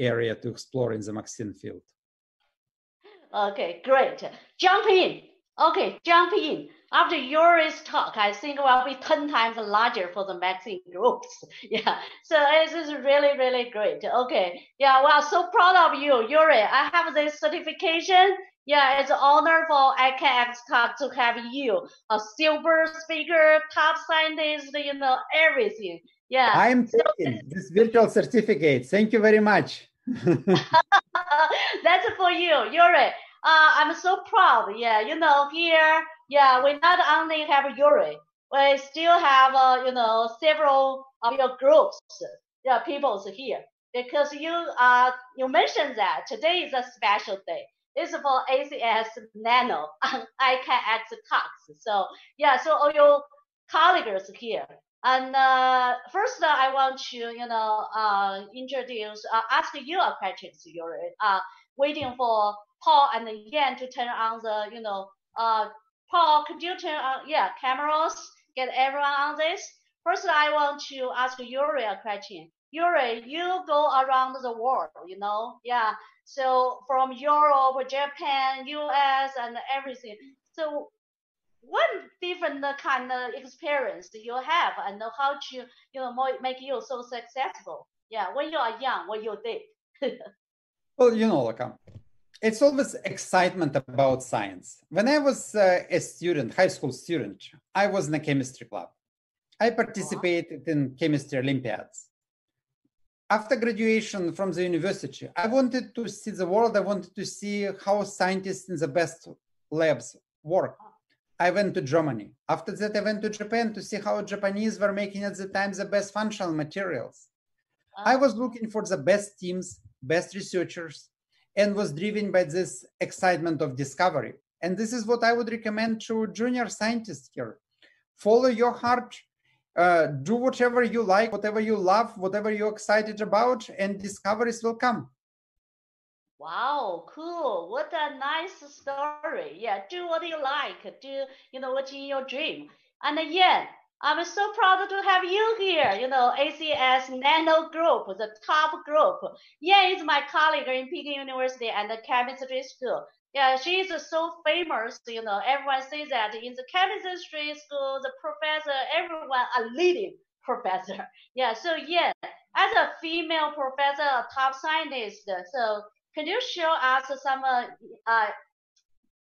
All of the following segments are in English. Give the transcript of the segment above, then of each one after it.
area to explore in the MXene field. Okay, great. Jump in. Okay, jump in. After Yuri's talk, I think will be 10 times larger for the MXene groups. Yeah, so this is really, really great. Okay, yeah, well, so proud of you, Yuri. I have this certification. Yeah, it's an honor for ICANX Talk to have you, a silver speaker, top scientist, you know, everything. Yeah. I'm taking this virtual certificate. Thank you very much. That's for you, Yuri. Uh, I'm so proud. Yeah, you know, here, yeah, we not only have Yuri, we still have, uh, you know, several of your groups, yeah, peoples here. Because you, uh, you mentioned that today is a special day. It's for ACS Nano i on ICANX Talks. So, yeah, so all your colleagues here. And uh, first, uh, I want to, you know, uh, introduce, uh, ask you a question, Yuri. Uh, waiting for Paul and Yan to turn on the, you know, uh, Paul, could you turn on, yeah, cameras, get everyone on this? First, I want to ask Yuri a question. Yuri, you go around the world, you know, yeah. So from Europe, Japan, US, and everything. So what different kind of experience do you have and how to, you know, make you so successful? Yeah, when you are young, what you did? well, you know, like, um, it's always excitement about science. When I was uh, a student, high school student, I was in a chemistry club. I participated uh-huh. in chemistry Olympiads. After graduation from the university, I wanted to see the world. I wanted to see how scientists in the best labs work. I went to Germany. After that, I went to Japan to see how Japanese were making at the time the best functional materials. I was looking for the best teams, best researchers, and was driven by this excitement of discovery. And this is what I would recommend to junior scientists here. Follow your heart, uh, do whatever you like, whatever you love, whatever you're excited about, and discoveries will come. Wow, cool. What a nice story. Yeah, do what you like. Do, you know, what's in your dream. And yeah, I'm so proud to have you here. You know, ACS Nano Group, the top group. Yeah, is my colleague in Peking University and the chemistry school. Yeah, she is so famous. You know, everyone says that in the chemistry school, the professor, everyone a leading professor. Yeah, so yeah, as a female professor, a top scientist, so can you show us some uh, uh,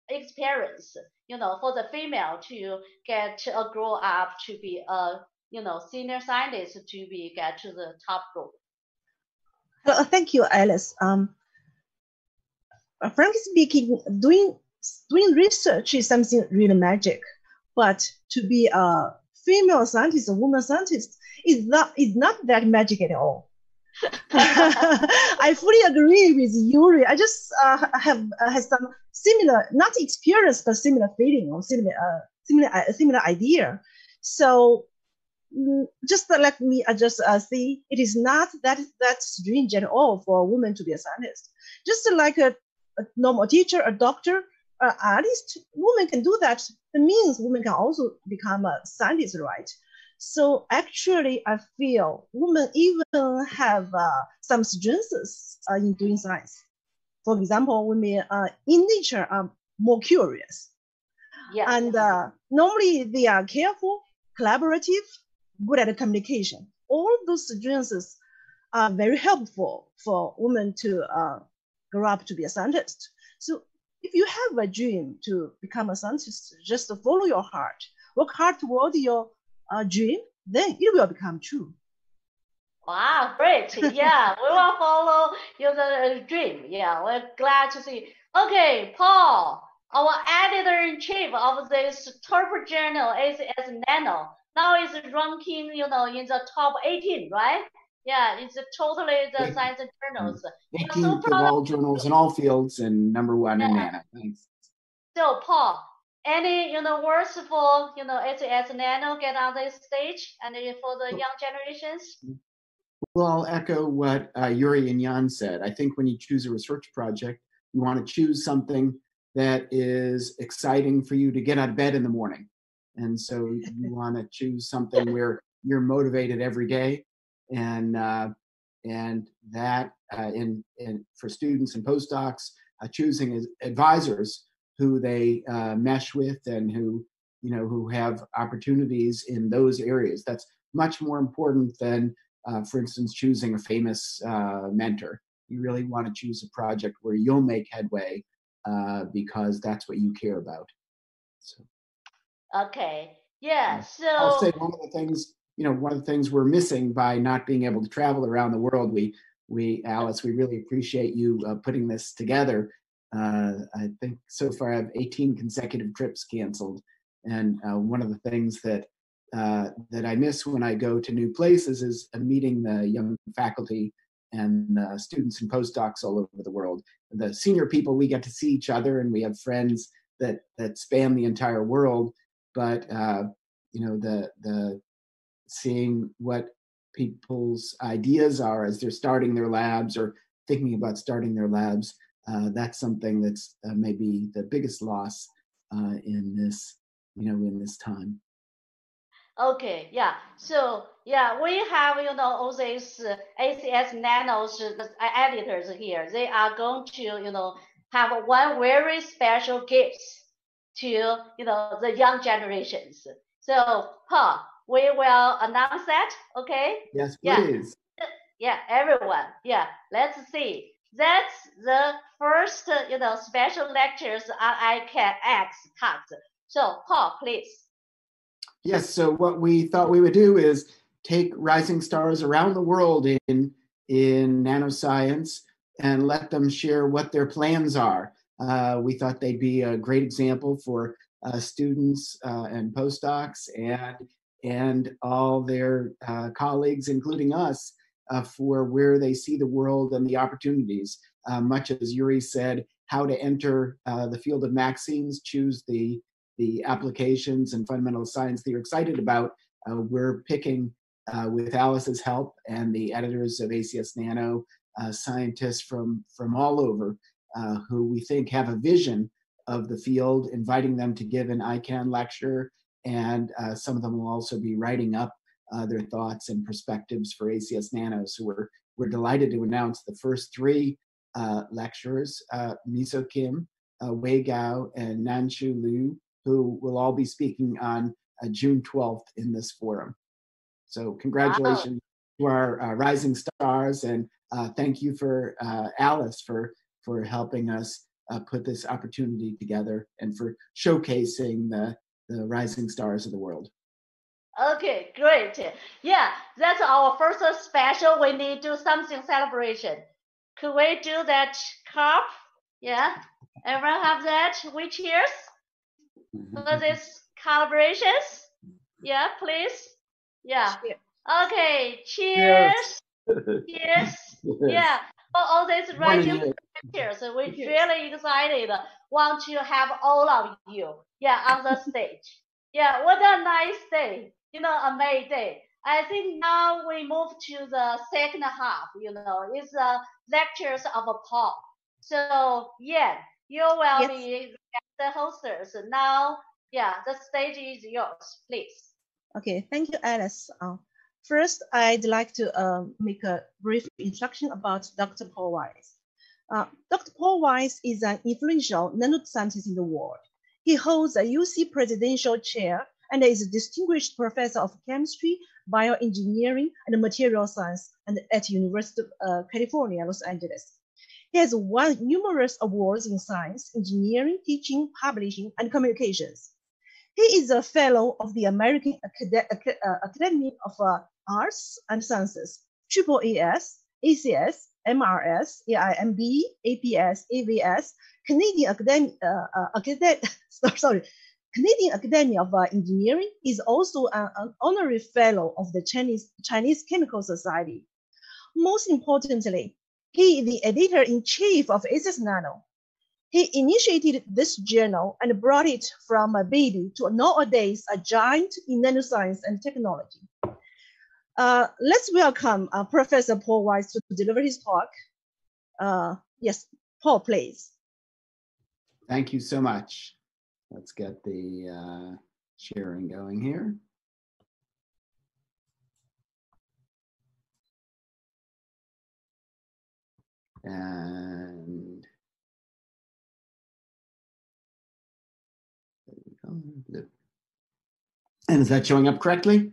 experience you know, for the female to get a grow up to be a, you know, senior scientist to be get to the top group. Uh, thank you, Alice. Um, uh, frankly speaking, doing doing research is something really magic, but to be a female scientist, a woman scientist, is not is not that magic at all. I fully agree with Yuri. I just uh, have uh, have some similar, not experience, but similar feeling or similar uh, similar uh, similar idea. So mm, just like me, I just uh, see it is not that that strange at all for a woman to be a scientist. Just like a, a normal teacher, a doctor, uh, artist, women can do that. It means women can also become a scientist, right? So actually, I feel women even have uh, some strengths uh, in doing science. For example, women uh, in nature are more curious. Yeah. And uh, normally they are careful, collaborative, good at communication. All those strengths are very helpful for women to uh, grow up to be a scientist. So if you have a dream to become a scientist, just follow your heart, work hard toward your a dream, then it will become true. Wow, great. Yeah, we will follow your uh, dream. Yeah, we're glad to see. Okay, Paul, our editor in chief of this top journal ACS Nano, now is ranking, you know, in the top 18, right? Yeah, it's totally the science journals. 18th so of all journals in all fields and number one yeah. in nano. Thanks. So, Paul, any you know words for you know ACS Nano get on this stage and for the young generations? Well, I'll echo what uh, Yuri and Jan said. I think when you choose a research project, you want to choose something that is exciting for you to get out of bed in the morning. And so you want to choose something where you're motivated every day. And uh, and that uh, in, in for students and postdocs uh, choosing advisors who they uh, mesh with and who you know who have opportunities in those areas. That's much more important than, uh, for instance, choosing a famous uh, mentor. You really want to choose a project where you'll make headway uh, because that's what you care about. So. Okay. Yeah. So I'll say one of the things you know one of the things we're missing by not being able to travel around the world. We we Alice, we really appreciate you uh, putting this together. Uh, I think so far I have 18 consecutive trips canceled, and uh, one of the things that uh, that I miss when I go to new places is uh, meeting the young faculty and students and postdocs all over the world. The senior people, we get to see each other, and we have friends that that span the entire world. But uh, you know, the the seeing what people's ideas are as they're starting their labs or thinking about starting their labs, uh, that's something that's uh, maybe the biggest loss uh, in this, you know, in this time. Okay, yeah. So yeah, we have you know all these uh, ACS Nanos uh, editors here. They are going to you know have one very special gift to you know the young generations. So, Paul, we will announce that. Okay. Yes, please. Yeah, yeah everyone. Yeah, let's see. That's the first you know special lectures on ICANN X cards. So, Paul, please. Yes. So what we thought we would do is take rising stars around the world in in nanoscience and let them share what their plans are. Uh, we thought they'd be a great example for uh, students uh, and postdocs and and all their uh, colleagues, including us, uh, for where they see the world and the opportunities. Uh, much as Yuri said, how to enter the field of MXenes, choose the the applications and fundamental science that you're excited about. we're picking with Alice's help and the editors of ACS Nano, scientists from from all over uh, who we think have a vision of the field, inviting them to give an ICANN lecture, and uh, some of them will also be writing up uh, their thoughts and perspectives for ACS Nano. So we're we're delighted to announce the first three uh, lecturers, uh, Miso Kim, uh, Wei Gao, and Nanshu Lu, who will all be speaking on uh, June 12th in this forum. So congratulations wow. to our rising stars, and thank you for Alice for for helping us uh, put this opportunity together and for showcasing the, the rising stars of the world. Okay, great. Yeah, that's our first special. We need to do something celebration. Could we do that cup? Yeah, everyone have that? We cheers for mm-hmm. this collaborations. Yeah, please. Yeah. Okay, cheers. Cheers. cheers. Yeah, for all this rising so we're really excited. Want to have all of you, yeah, on the stage. Yeah, what a nice day. You know, a May day. I think now we move to the second half. You know, it's the lectures of a Paul. So yeah, you will yes. be the hosters. Now, yeah, the stage is yours, please. Okay, thank you, Alice. Uh, first, I'd like to uh, make a brief introduction about Dr. Paul Weiss. Uh, Dr. Paul Weiss is an influential nanoscientist in the world. He holds a UC presidential chair and is a distinguished professor of chemistry, bioengineering, and material science and at University of uh, California, Los Angeles. He has won numerous awards in science, engineering, teaching, publishing, and communications. He is a fellow of the American Acad uh, Academy of uh, Arts and Sciences, Triple ACS, MRS, AIMB, APS, AVS, Canadian Academy, uh, uh, sorry, Canadian Academy of uh, Engineering is also an, an, honorary fellow of the Chinese, Chinese Chemical Society. Most importantly, he is the editor-in-chief of ACS Nano. He initiated this journal and brought it from a baby to nowadays a giant in nanoscience and technology. Uh, let's welcome uh, Professor Paul Weiss to deliver his talk. Uh, yes, Paul, please. Thank you so much. Let's get the uh, sharing going here. And and is that showing up correctly?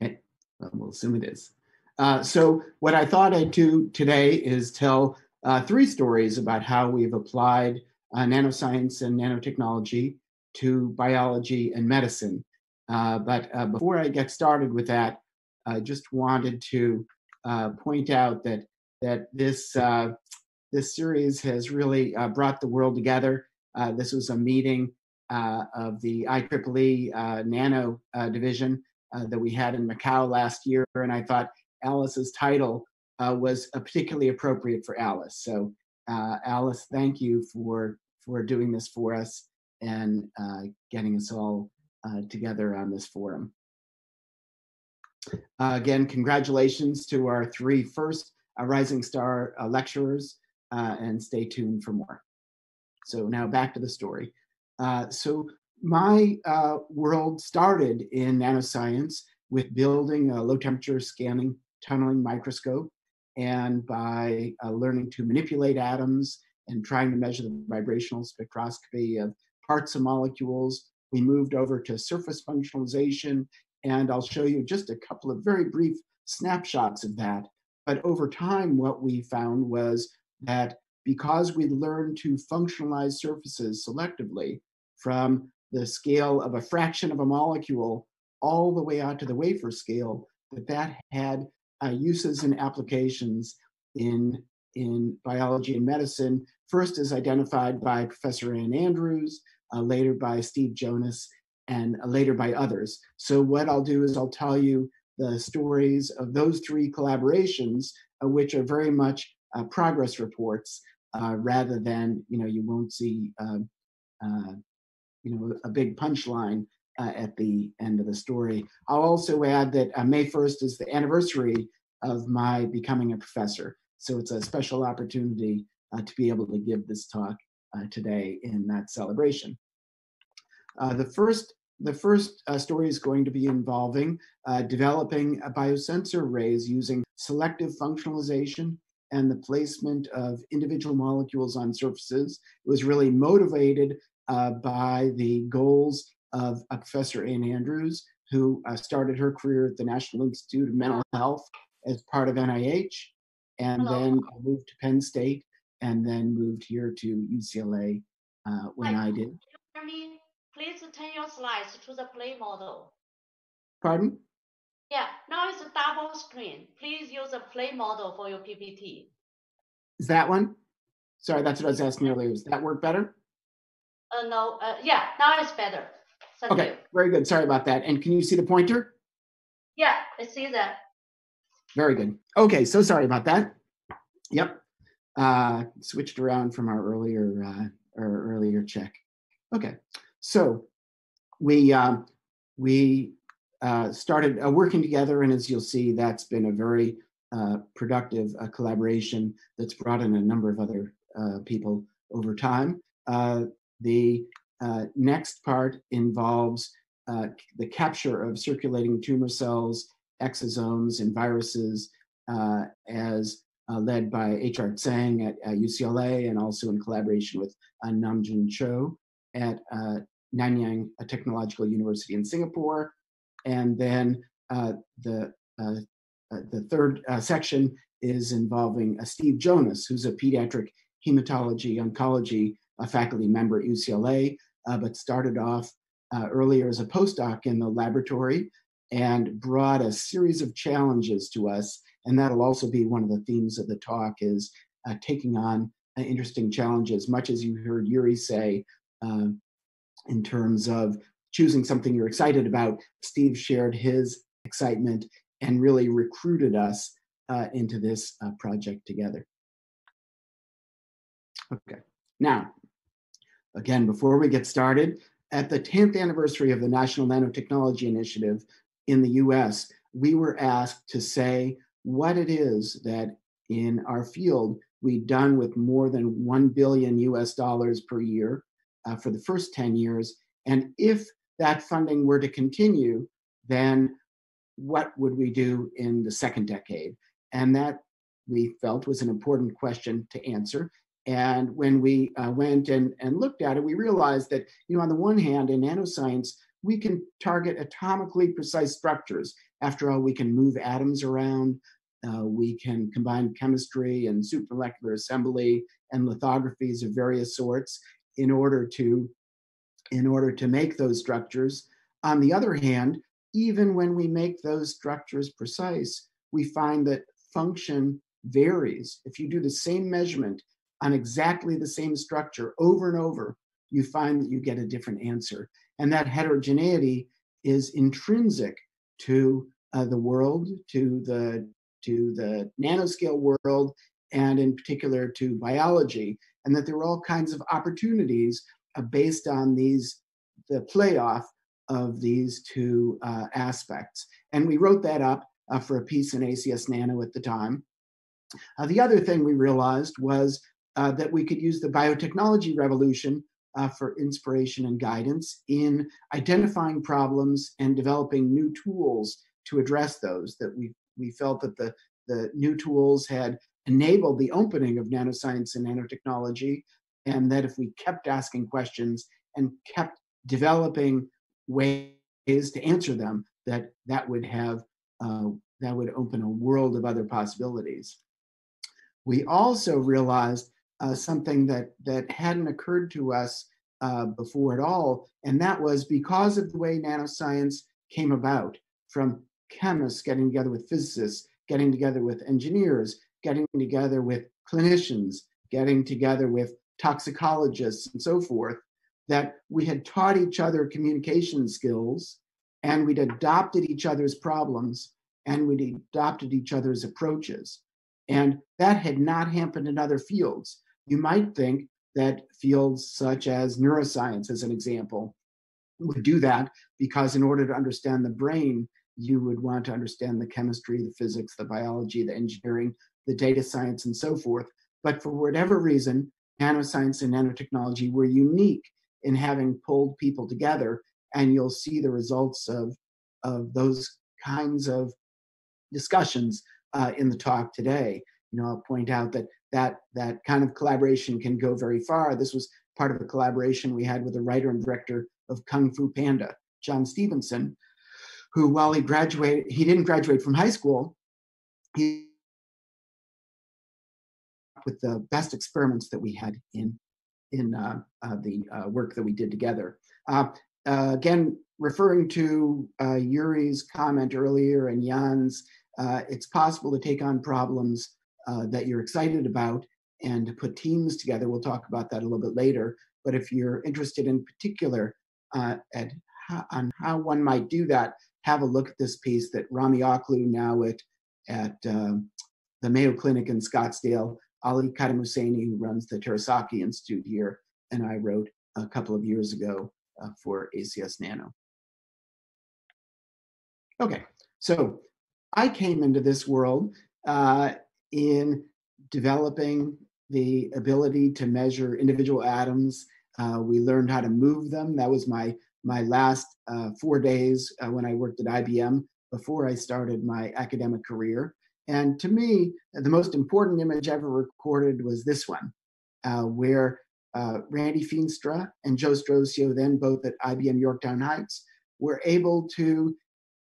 Okay, well, we'll assume it is. Uh, so what I thought I'd do today is tell uh, three stories about how we've applied uh, nanoscience and nanotechnology to biology and medicine. Uh, but uh, before I get started with that, I just wanted to uh, point out that that this this series has really brought the world together. this was a meeting of the IEEE Nano Division that we had in Macau last year, and I thought Alice's title uh, was uh, particularly appropriate for Alice. So, uh, Alice, thank you for for doing this for us and uh, getting us all uh, together on this forum. again, congratulations to our three first Rising Star lecturers, and stay tuned for more. So now back to the story. so my world started in nanoscience with building a low temperature scanning tunneling microscope and by uh, learning to manipulate atoms and trying to measure the vibrational spectroscopy of parts of molecules, we moved over to surface functionalization. And I'll show you just a couple of very brief snapshots of that. But over time, what we found was that because we learned to functionalize surfaces selectively from the scale of a fraction of a molecule all the way out to the wafer scale, that that had uh, uses and applications in, in biology and medicine. First is identified by Professor Anne Andrews, uh, later by Steve Jonas, and uh, later by others. So what I'll do is I'll tell you the stories of those three collaborations, uh, which are very much uh, progress reports, uh, rather than, you know, you won't see, you know, a big punchline uh, at the end of the story. I'll also add that uh, May 1st is the anniversary of my becoming a professor. So it's a special opportunity uh, to be able to give this talk uh, today in that celebration. Uh, the first the first uh, story is going to be involving developing biosensor arrays using selective functionalization and the placement of individual molecules on surfaces. It was really motivated by the goals of uh, Professor Anne Andrews, who uh, started her career at the National Institute of Mental Health as part of NIH, and Hello. then moved to Penn State, and then moved here to UCLA uh, when Hi, I did. Me, please turn your slides to the play model. Pardon? Yeah, now it's a double screen. Please use a play model for your PPT. Is that one? Sorry, that's what I was asking earlier. Does that work better? Uh, no, uh, yeah, now it's better. Okay, very good. Sorry about that. And can you see the pointer? Yeah, I see that. Very good. Okay, so sorry about that. Yep, uh, switched around from our earlier uh, our earlier check. Okay, so we um, we uh, started uh, working together, and as you'll see, that's been a very uh, productive uh, collaboration that's brought in a number of other uh, people over time. Uh, the uh, next part involves uh, the capture of circulating tumor cells, exosomes, and viruses uh, as uh, led by H.R. Tseng at UCLA and also in collaboration with uh, Nam-Joon Cho at uh, Nanyang Technological University in Singapore. And then the, the third section is involving Steve Jonas, who's a pediatric hematology oncology faculty member at UCLA, but started off uh, earlier as a postdoc in the laboratory and brought a series of challenges to us. And that'll also be one of the themes of the talk is uh, taking on uh, interesting challenges, much as you heard Yuri say uh, in terms of choosing something you're excited about. Steve shared his excitement and really recruited us uh, into this project together. Okay, now Again, before we get started, at the 10th anniversary of the National Nanotechnology Initiative in the US, we were asked to say what it is that in our field we'd done with more than 1 billion US dollars per year uh, for the first 10 years. And if that funding were to continue, then what would we do in the second decade? And that we felt was an important question to answer. And when we uh, went and, and looked at it, we realized that, you know, on the one hand, in nanoscience, we can target atomically precise structures. After all, we can move atoms around, uh, we can combine chemistry and supramolecular assembly and lithographies of various sorts in order to in order to make those structures. On the other hand, even when we make those structures precise, we find that function varies. If you do the same measurement on exactly the same structure over and over, you find that you get a different answer. And that heterogeneity is intrinsic to uh, the world, to the to the nanoscale world, and in particular to biology, and that there were all kinds of opportunities uh, based on these the playoff of these two uh, aspects. And we wrote that up uh, for a piece in ACS Nano at the time. Uh, the other thing we realized was uh, that we could use the biotechnology revolution uh, for inspiration and guidance in identifying problems and developing new tools to address those. That we we felt that the the new tools had enabled the opening of nanoscience and nanotechnology, and that if we kept asking questions and kept developing ways to answer them, that that would have uh, that would open a world of other possibilities. We also realized uh, something that that hadn't occurred to us uh, before at all, and that was because of the way nanoscience came about, from chemists getting together with physicists, getting together with engineers, getting together with clinicians, getting together with toxicologists, and so forth. That we had taught each other communication skills, and we'd adopted each other's problems, and we'd adopted each other's approaches. And that had not happened in other fields. You might think that fields such as neuroscience, as an example, would do that because in order to understand the brain, you would want to understand the chemistry, the physics, the biology, the engineering, the data science, and so forth. But for whatever reason, nanoscience and nanotechnology were unique in having pulled people together, and you'll see the results of, of those kinds of discussions uh, in the talk today. You know, I'll point out that that that kind of collaboration can go very far. This was part of a collaboration we had with the writer and director of Kung Fu Panda, John Stevenson, who, while he graduated, he didn't graduate from high school. He with the best experiments that we had in in uh, uh, the uh, work that we did together. Uh, uh, again, referring to uh, Yuri's comment earlier and Jan's it's possible to take on problems uh, that you're excited about and to put teams together. We'll talk about that a little bit later. But if you're interested in particular uh, at how, on how one might do that, have a look at this piece that Rami Aklu now at at um, the Mayo Clinic in Scottsdale, Ali Khadim who runs the Terasaki Institute here, and I wrote a couple of years ago uh, for ACS Nano. Okay, so I came into this world uh, in developing the ability to measure individual atoms. Uh, we learned how to move them. That was my my last uh, four days uh, when I worked at IBM before I started my academic career. And to me, the most important image ever recorded was this one, uh, where uh, Randy Feenstra and Joe Stroscio, then both at IBM Yorktown Heights, were able to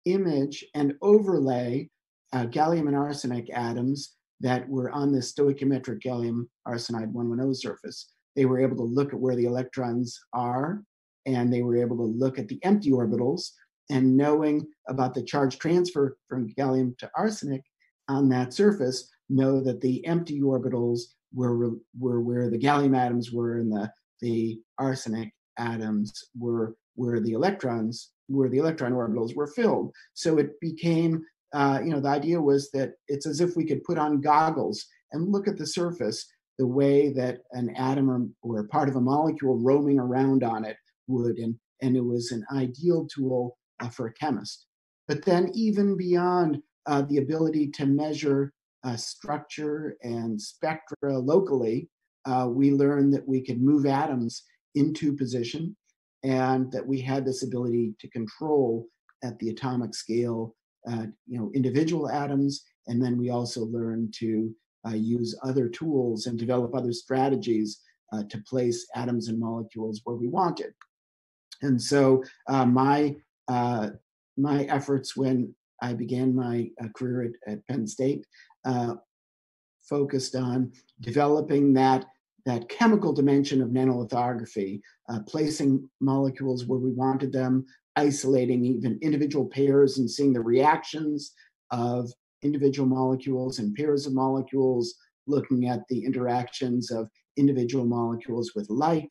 image and overlay uh, gallium and arsenic atoms that were on the stoichiometric gallium arsenide 110 surface. They were able to look at where the electrons are, and they were able to look at the empty orbitals. And knowing about the charge transfer from gallium to arsenic on that surface, know that the empty orbitals were, were where the gallium atoms were and the, the arsenic atoms were where the electrons where the electron orbitals were filled. So it became, uh, you know, the idea was that it's as if we could put on goggles and look at the surface the way that an atom or, or part of a molecule roaming around on it would. And, and it was an ideal tool uh, for a chemist. But then, even beyond uh, the ability to measure uh, structure and spectra locally, uh, we learned that we could move atoms into position and that we had this ability to control at the atomic scale uh, you know, individual atoms, and then we also learned to uh, use other tools and develop other strategies uh, to place atoms and molecules where we wanted. And so uh, my uh, my efforts when I began my uh, career at, at, Penn State focused on developing that that chemical dimension of nanolithography, uh, placing molecules where we wanted them, isolating even individual pairs and seeing the reactions of individual molecules and pairs of molecules, looking at the interactions of individual molecules with light,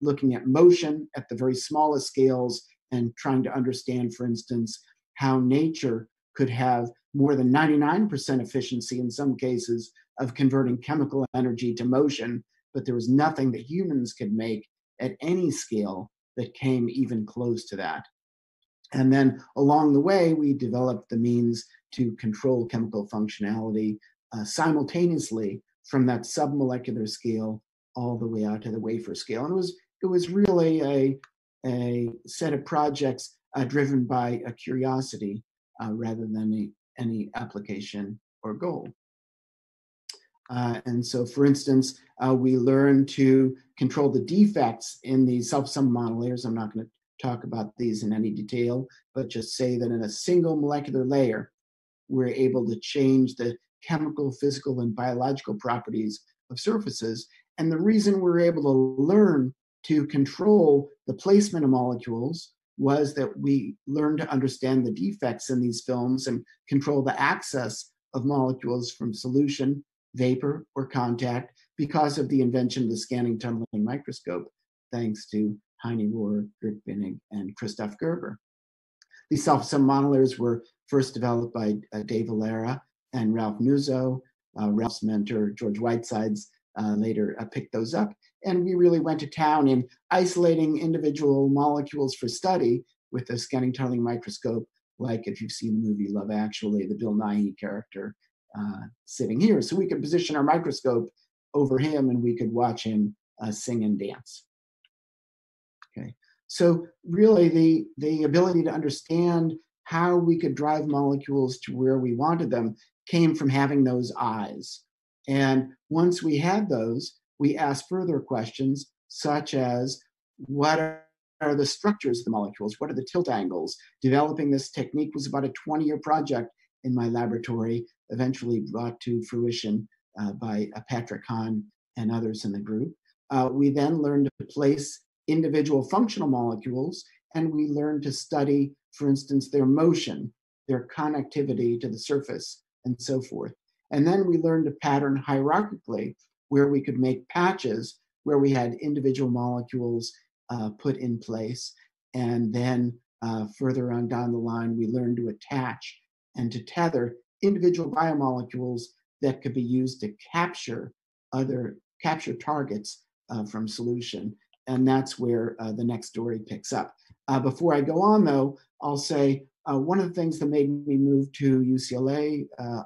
looking at motion at the very smallest scales, and trying to understand, for instance, how nature could have more than 99% efficiency in some cases of converting chemical energy to motion, but there was nothing that humans could make at any scale that came even close to that. And then along the way, we developed the means to control chemical functionality uh, simultaneously from that submolecular scale all the way out to the wafer scale. And it was it was really a a set of projects uh, driven by a curiosity uh, rather than a, any application or goal. Uh, and so, for instance, uh, we learn to control the defects in the self-assembled monolayers. I'm not going to talk about these in any detail, but just say that in a single molecular layer, we're able to change the chemical, physical, and biological properties of surfaces. And the reason we're able to learn to control the placement of molecules was that we learned to understand the defects in these films and control the access of molecules from solution, vapor, or contact because of the invention of the scanning tunneling microscope, thanks to Heini Rohrer, Gerd Binnig, and Christoph Gerber. These self-assembled monolayers were first developed by uh, Dave Allara and Ralph Nuzzo. Uh, Ralph's mentor, George Whitesides, uh, later uh, picked those up. And we really went to town in isolating individual molecules for study with a scanning tunneling microscope, like if you've seen the movie Love Actually, the Bill Nighy character uh, sitting here. So we could position our microscope over him and we could watch him uh, sing and dance. Okay, so really the, the ability to understand how we could drive molecules to where we wanted them came from having those eyes. And once we had those, we asked further questions such as what are the structures of the molecules? What are the tilt angles? Developing this technique was about a 20 year project in my laboratory, eventually brought to fruition uh, by uh, Patrick Han and others in the group. Uh, we then learned to place individual functional molecules, and we learned to study, for instance, their motion, their connectivity to the surface, and so forth. And then we learned to pattern hierarchically, where we could make patches where we had individual molecules uh, put in place. And then uh, further on down the line, we learned to attach and to tether individual biomolecules that could be used to capture other capture targets uh, from solution. And that's where uh, the next story picks up. Uh, before I go on, though, I'll say uh, one of the things that made me move to UCLA uh,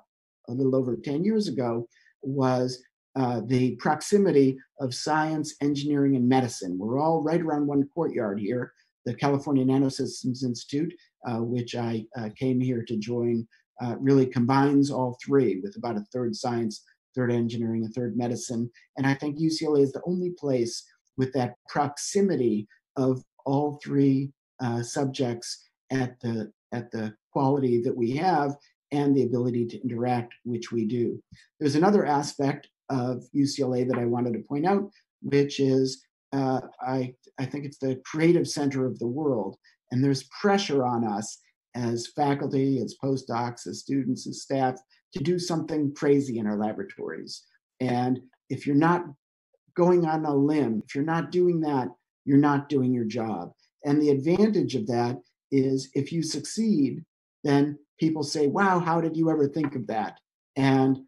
a little over 10 years ago was uh, the proximity of science, engineering, and medicine. We're all right around one courtyard here, the California Nanosystems Institute, which I came here to join uh, really combines all three with about a third science, third engineering, a third medicine. And I think UCLA is the only place with that proximity of all three uh, subjects at the at the quality that we have and the ability to interact, which we do. There's another aspect of UCLA that I wanted to point out, which is uh, I I think it's the creative center of the world, and there's pressure on us as faculty, as postdocs, as students, as staff to do something crazy in our laboratories. And if you're not going on a limb, if you're not doing that, you're not doing your job. And the advantage of that is if you succeed, then people say, wow, how did you ever think of that? And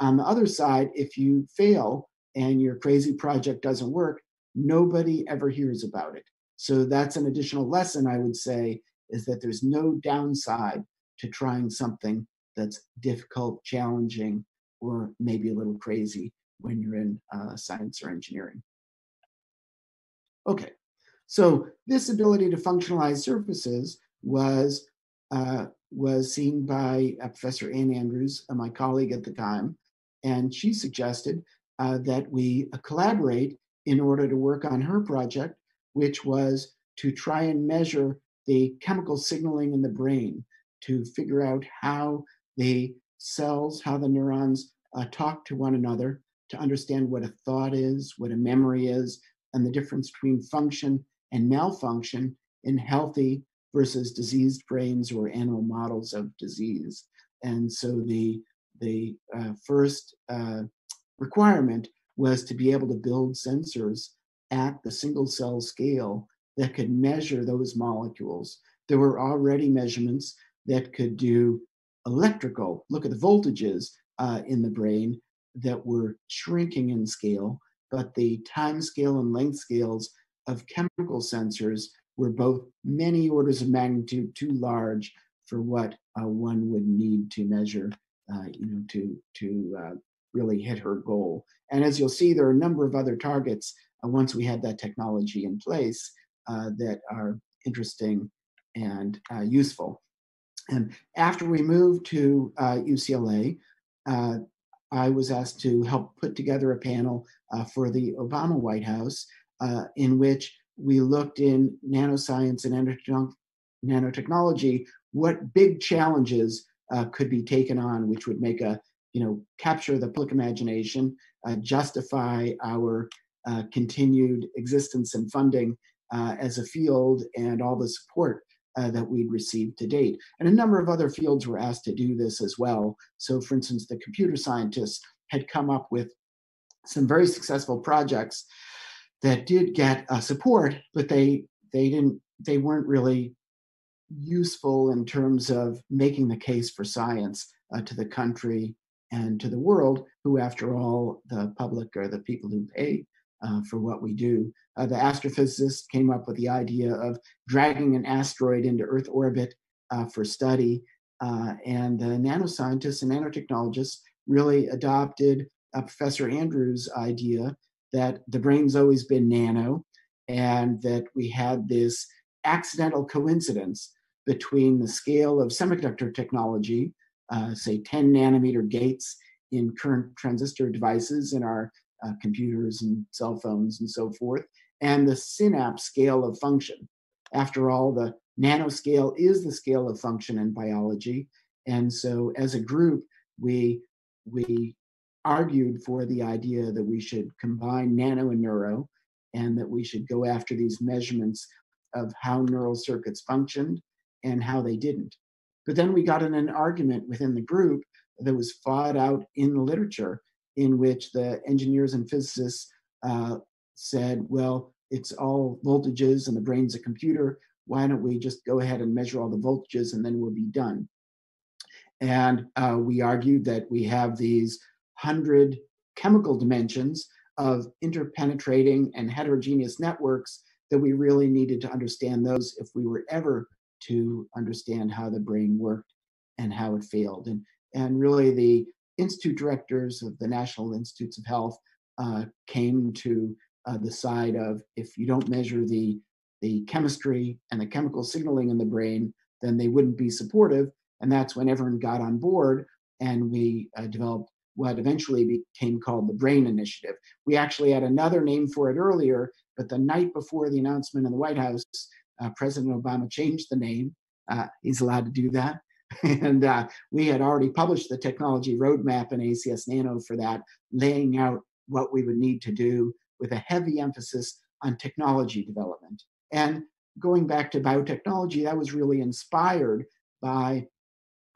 on the other side, if you fail and your crazy project doesn't work, nobody ever hears about it. So that's an additional lesson I would say is that there's no downside to trying something that's difficult, challenging, or maybe a little crazy when you're in uh, science or engineering. Okay, so this ability to functionalize surfaces was uh, was seen by uh, Professor Anne Andrews, uh, my colleague at the time, and she suggested uh, that we uh, collaborate in order to work on her project, which was to try and measure the chemical signaling in the brain to figure out how the cells, how the neurons uh, talk to one another, to understand what a thought is, what a memory is, and the difference between function and malfunction in healthy versus diseased brains or animal models of disease. And so the the uh, first uh, requirement was to be able to build sensors at the single cell scale that could measure those molecules. There were already measurements that could do electrical, look at the voltages uh, in the brain that were shrinking in scale, but the time scale and length scales of chemical sensors were both many orders of magnitude too large for what uh, one would need to measure, uh, you know, to to uh, really hit her goal. And as you'll see, there are a number of other targets uh, once we had that technology in place uh, that are interesting and uh, useful. And after we moved to UCLA, I was asked to help put together a panel for the Obama White House in which we looked in nanoscience and nanotechnology what big challenges uh, could be taken on which would make a you know capture the public imagination uh, justify our uh, continued existence and funding uh, as a field and all the support uh, that we'd received to date and a number of other fields were asked to do this as well so for instance the computer scientists had come up with some very successful projects that did get uh, support, but they they didn't they weren't really useful in terms of making the case for science uh, to the country and to the world, who, after all, the public are the people who pay uh, for what we do. Uh, the astrophysicist came up with the idea of dragging an asteroid into Earth orbit uh, for study, uh, and the nanoscientists and nanotechnologists really adopted Professor Andrews' idea that the brain's always been nano and that we had this accidental coincidence between the scale of semiconductor technology, uh, say 10 nanometer gates in current transistor devices in our uh, computers and cell phones and so forth, and the synapse scale of function. After all, the nanoscale is the scale of function in biology. And so as a group, we we argued for the idea that we should combine nano and neuro and that we should go after these measurements of how neural circuits functioned and how they didn't. But then we got in an argument within the group that was fought out in the literature in which the engineers and physicists uh, said, well, it's all voltages and the brain's a computer. Why don't we just go ahead and measure all the voltages and then we'll be done? And uh, we argued that we have these 100 chemical dimensions of interpenetrating and heterogeneous networks that we really needed to understand those if we were ever to understand how the brain worked and how it failed. And, and really, the institute directors of the National Institutes of Health uh, came to uh, the side of if you don't measure the, the chemistry and the chemical signaling in the brain, then they wouldn't be supportive. And that's when everyone got on board and we uh, developed what eventually became called the Brain Initiative. We actually had another name for it earlier, but the night before the announcement in the White House, uh, President Obama changed the name. Uh, he's allowed to do that. and uh, we had already published the technology roadmap in ACS Nano for that, laying out what we would need to do with a heavy emphasis on technology development. And going back to biotechnology, that was really inspired by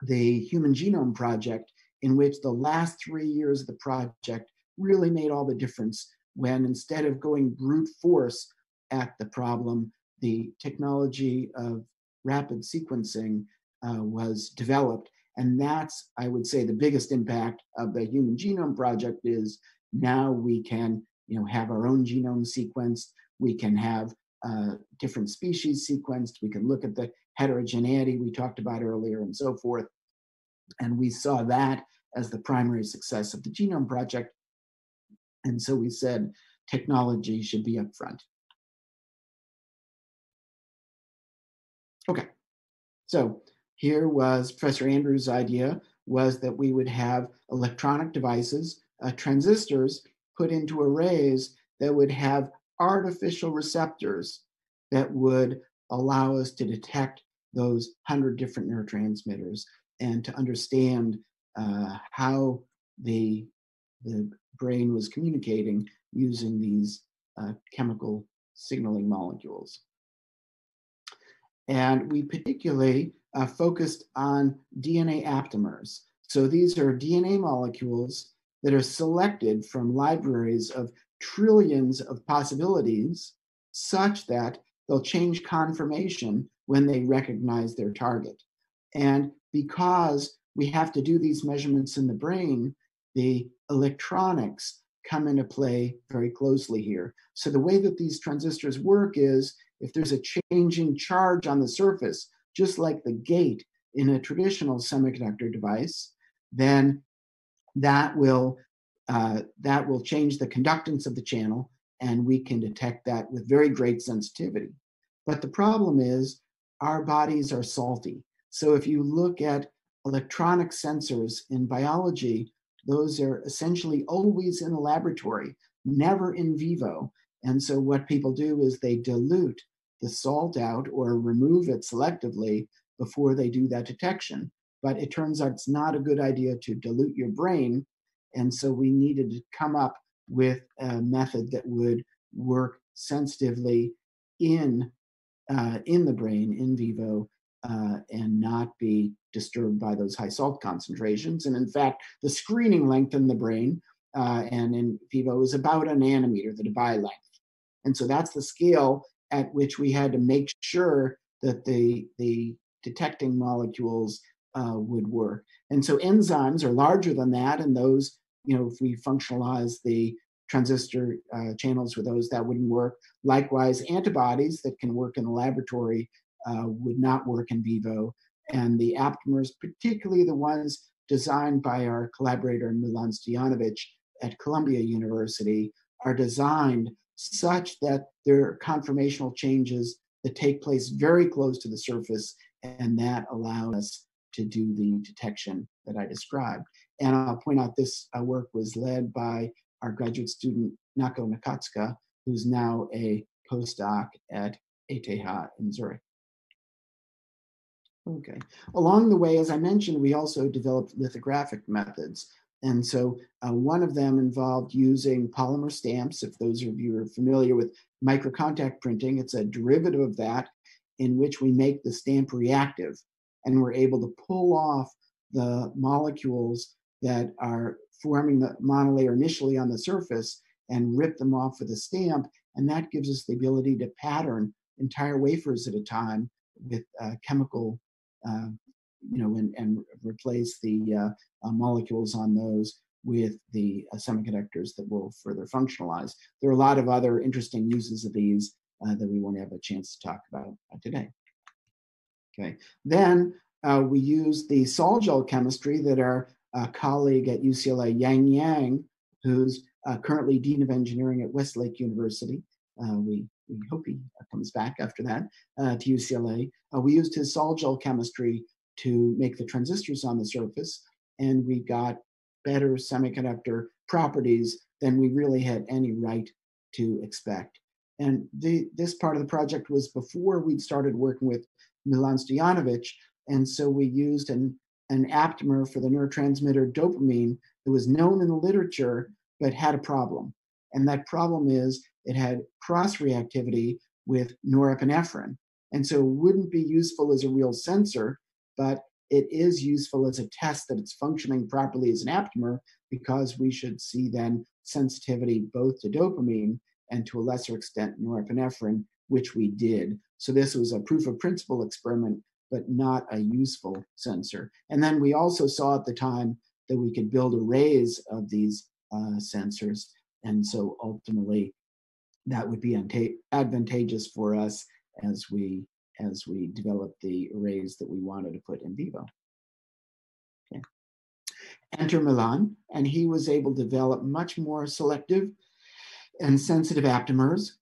the Human Genome Project in which the last three years of the project really made all the difference when instead of going brute force at the problem, the technology of rapid sequencing uh, was developed. And that's, I would say, the biggest impact of the Human Genome Project is now we can you know, have our own genome sequenced. We can have uh, different species sequenced. We can look at the heterogeneity we talked about earlier and so forth. And we saw that as the primary success of the Genome Project. And so we said technology should be up front. Okay, so here was Professor Andrews' idea was that we would have electronic devices, uh, transistors, put into arrays that would have artificial receptors that would allow us to detect those 100 different neurotransmitters and to understand uh, how the, the brain was communicating using these uh, chemical signaling molecules. And we particularly uh, focused on DNA aptamers. So these are DNA molecules that are selected from libraries of trillions of possibilities such that they'll change conformation when they recognize their target. And because we have to do these measurements in the brain, the electronics come into play very closely here. So the way that these transistors work is if there's a changing charge on the surface, just like the gate in a traditional semiconductor device, then that will uh, that will change the conductance of the channel, and we can detect that with very great sensitivity. But the problem is our bodies are salty. So if you look at electronic sensors in biology, those are essentially always in a laboratory, never in vivo. And so what people do is they dilute the salt out or remove it selectively before they do that detection. But it turns out it's not a good idea to dilute your brain. And so we needed to come up with a method that would work sensitively in uh, in the brain in vivo uh, and not be disturbed by those high salt concentrations. And in fact, the screening length in the brain uh, and in vivo is about a nanometer, the Debye length. And so that's the scale at which we had to make sure that the, the detecting molecules uh, would work. And so enzymes are larger than that, and those, you know, if we functionalize the transistor uh, channels with those, that wouldn't work. Likewise, antibodies that can work in the laboratory uh, would not work in vivo. And the aptamers, particularly the ones designed by our collaborator Milan Stojanovic at Columbia University, are designed such that there are conformational changes that take place very close to the surface, and that allows us to do the detection that I described. And I'll point out this uh, work was led by our graduate student Nako Nakatsuka, who's now a postdoc at ETH in Zurich. Okay. Along the way, as I mentioned, we also developed lithographic methods. And so uh, one of them involved using polymer stamps. If those of you are familiar with microcontact printing, it's a derivative of that in which we make the stamp reactive and we're able to pull off the molecules that are forming the monolayer initially on the surface and rip them off with a stamp. And that gives us the ability to pattern entire wafers at a time with uh, chemical uh, you know, and, and replace the uh, uh, molecules on those with the semiconductors that will further functionalize. There are a lot of other interesting uses of these that we won't have a chance to talk about today. Okay, then uh, we use the sol chemistry that our uh, colleague at UCLA, Yang Yang, who's uh, currently Dean of Engineering at Westlake University, we we hope he comes back after that uh, to UCLA. Uh, we used his sol chemistry to make the transistors on the surface, and we got better semiconductor properties than we really had any right to expect. And the, this part of the project was before we'd started working with Milan Stojanovic, and so we used an, an aptamer for the neurotransmitter dopamine that was known in the literature but had a problem. And that problem is it had cross reactivity with norepinephrine. And so it wouldn't be useful as a real sensor, but it is useful as a test that it's functioning properly as an aptamer because we should see then sensitivity both to dopamine and to a lesser extent norepinephrine, which we did. So this was a proof of principle experiment, but not a useful sensor. And then we also saw at the time that we could build arrays of these uh, sensors. And so ultimately, that would be advantageous for us as we as we develop the arrays that we wanted to put in vivo. Okay. Enter Milan, and he was able to develop much more selective and sensitive aptamers.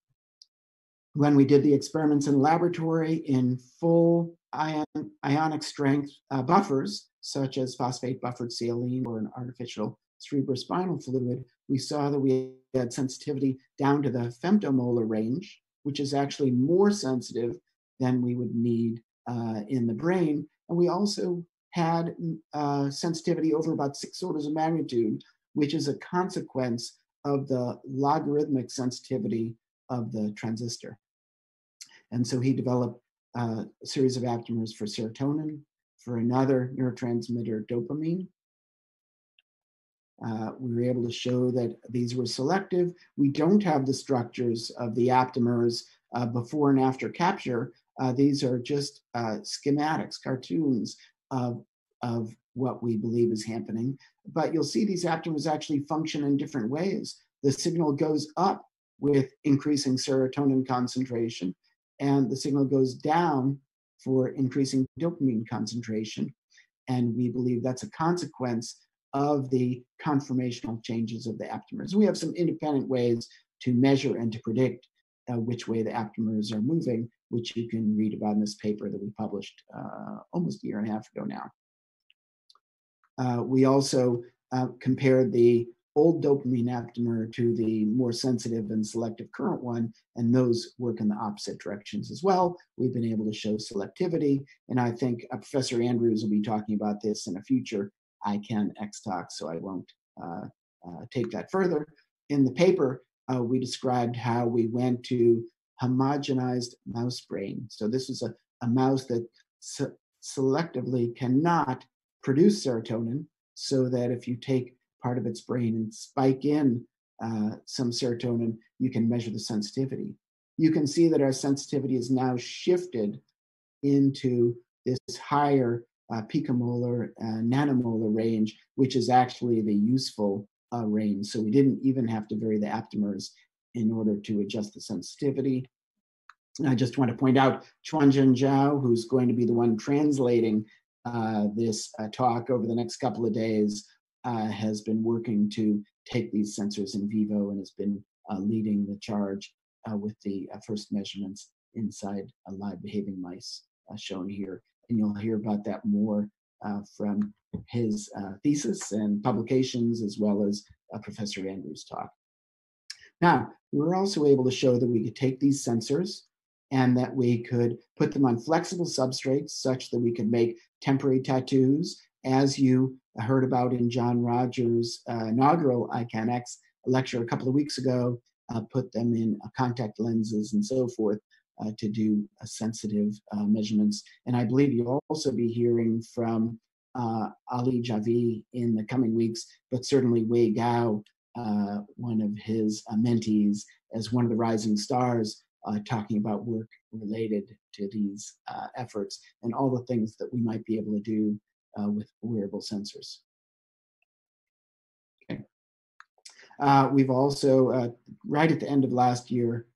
When we did the experiments in laboratory in full ion, ionic strength uh, buffers, such as phosphate buffered saline or an artificial cerebrospinal fluid, we saw that we had sensitivity down to the femtomolar range, which is actually more sensitive than we would need uh, in the brain. And we also had uh, sensitivity over about six orders of magnitude, which is a consequence of the logarithmic sensitivity of the transistor. And so he developed a series of aptamers for serotonin, for another neurotransmitter, dopamine. Uh, we were able to show that these were selective. We don't have the structures of the aptamers uh, before and after capture. Uh, these are just uh, schematics, cartoons of, of what we believe is happening. But you'll see these aptamers actually function in different ways. The signal goes up with increasing serotonin concentration, and the signal goes down for increasing dopamine concentration. And we believe that's a consequence of the conformational changes of the aptamers. We have some independent ways to measure and to predict uh, which way the aptamers are moving, which you can read about in this paper that we published uh, almost a year and a half ago now. Uh, we also uh, compared the old dopamine aptamer to the more sensitive and selective current one, and those work in the opposite directions as well. We've been able to show selectivity, and I think uh, Professor Andrews will be talking about this in a future ICANN X talk, so I won't uh, uh, take that further. In the paper, uh, we described how we went to homogenized mouse brain. So this is a, a mouse that se selectively cannot produce serotonin, so that if you take part of its brain and spike in uh, some serotonin, you can measure the sensitivity. You can see that our sensitivity is now shifted into this higher uh, picomolar, uh, nanomolar range, which is actually the useful uh, range. So we didn't even have to vary the aptamers in order to adjust the sensitivity. I just want to point out Chuanzhen Zhao, who's going to be the one translating uh, this uh, talk over the next couple of days, uh, has been working to take these sensors in vivo and has been uh, leading the charge uh, with the uh, first measurements inside live behaving mice shown here. And you'll hear about that more from his thesis and publications, as well as Professor Andrews' talk. Now, we were also able to show that we could take these sensors and that we could put them on flexible substrates such that we could make temporary tattoos as you heard about in John Rogers' uh, inaugural ICANX lecture a couple of weeks ago, uh, put them in uh, contact lenses and so forth uh, to do uh, sensitive uh, measurements. And I believe you'll also be hearing from Ali Javi in the coming weeks, but certainly Wei Gao, one of his mentees, as one of the rising stars, talking about work related to these efforts and all the things that we might be able to do uh, with wearable sensors. Okay. Uh, we've also, uh, right at the end of last year,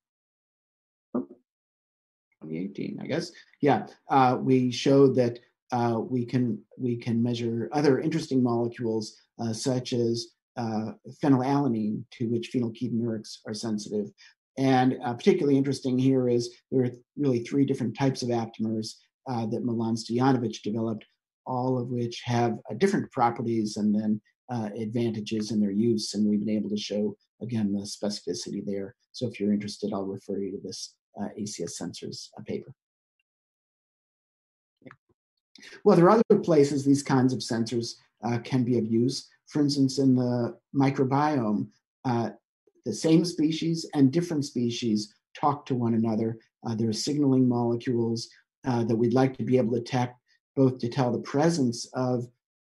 2018, I guess, yeah, uh, we showed that uh, we can we can measure other interesting molecules uh, such as phenylalanine, to which phenylketonuria are sensitive. And particularly interesting here is there are really three different types of aptamers that Milan Stojanovic developed all of which have uh, different properties and then uh, advantages in their use. And we've been able to show, again, the specificity there. So if you're interested, I'll refer you to this uh, ACS Sensors uh, paper. Well, there are other places these kinds of sensors uh, can be of use. For instance, in the microbiome, uh, the same species and different species talk to one another. there are signaling molecules that we'd like to be able to detect both to tell the presence of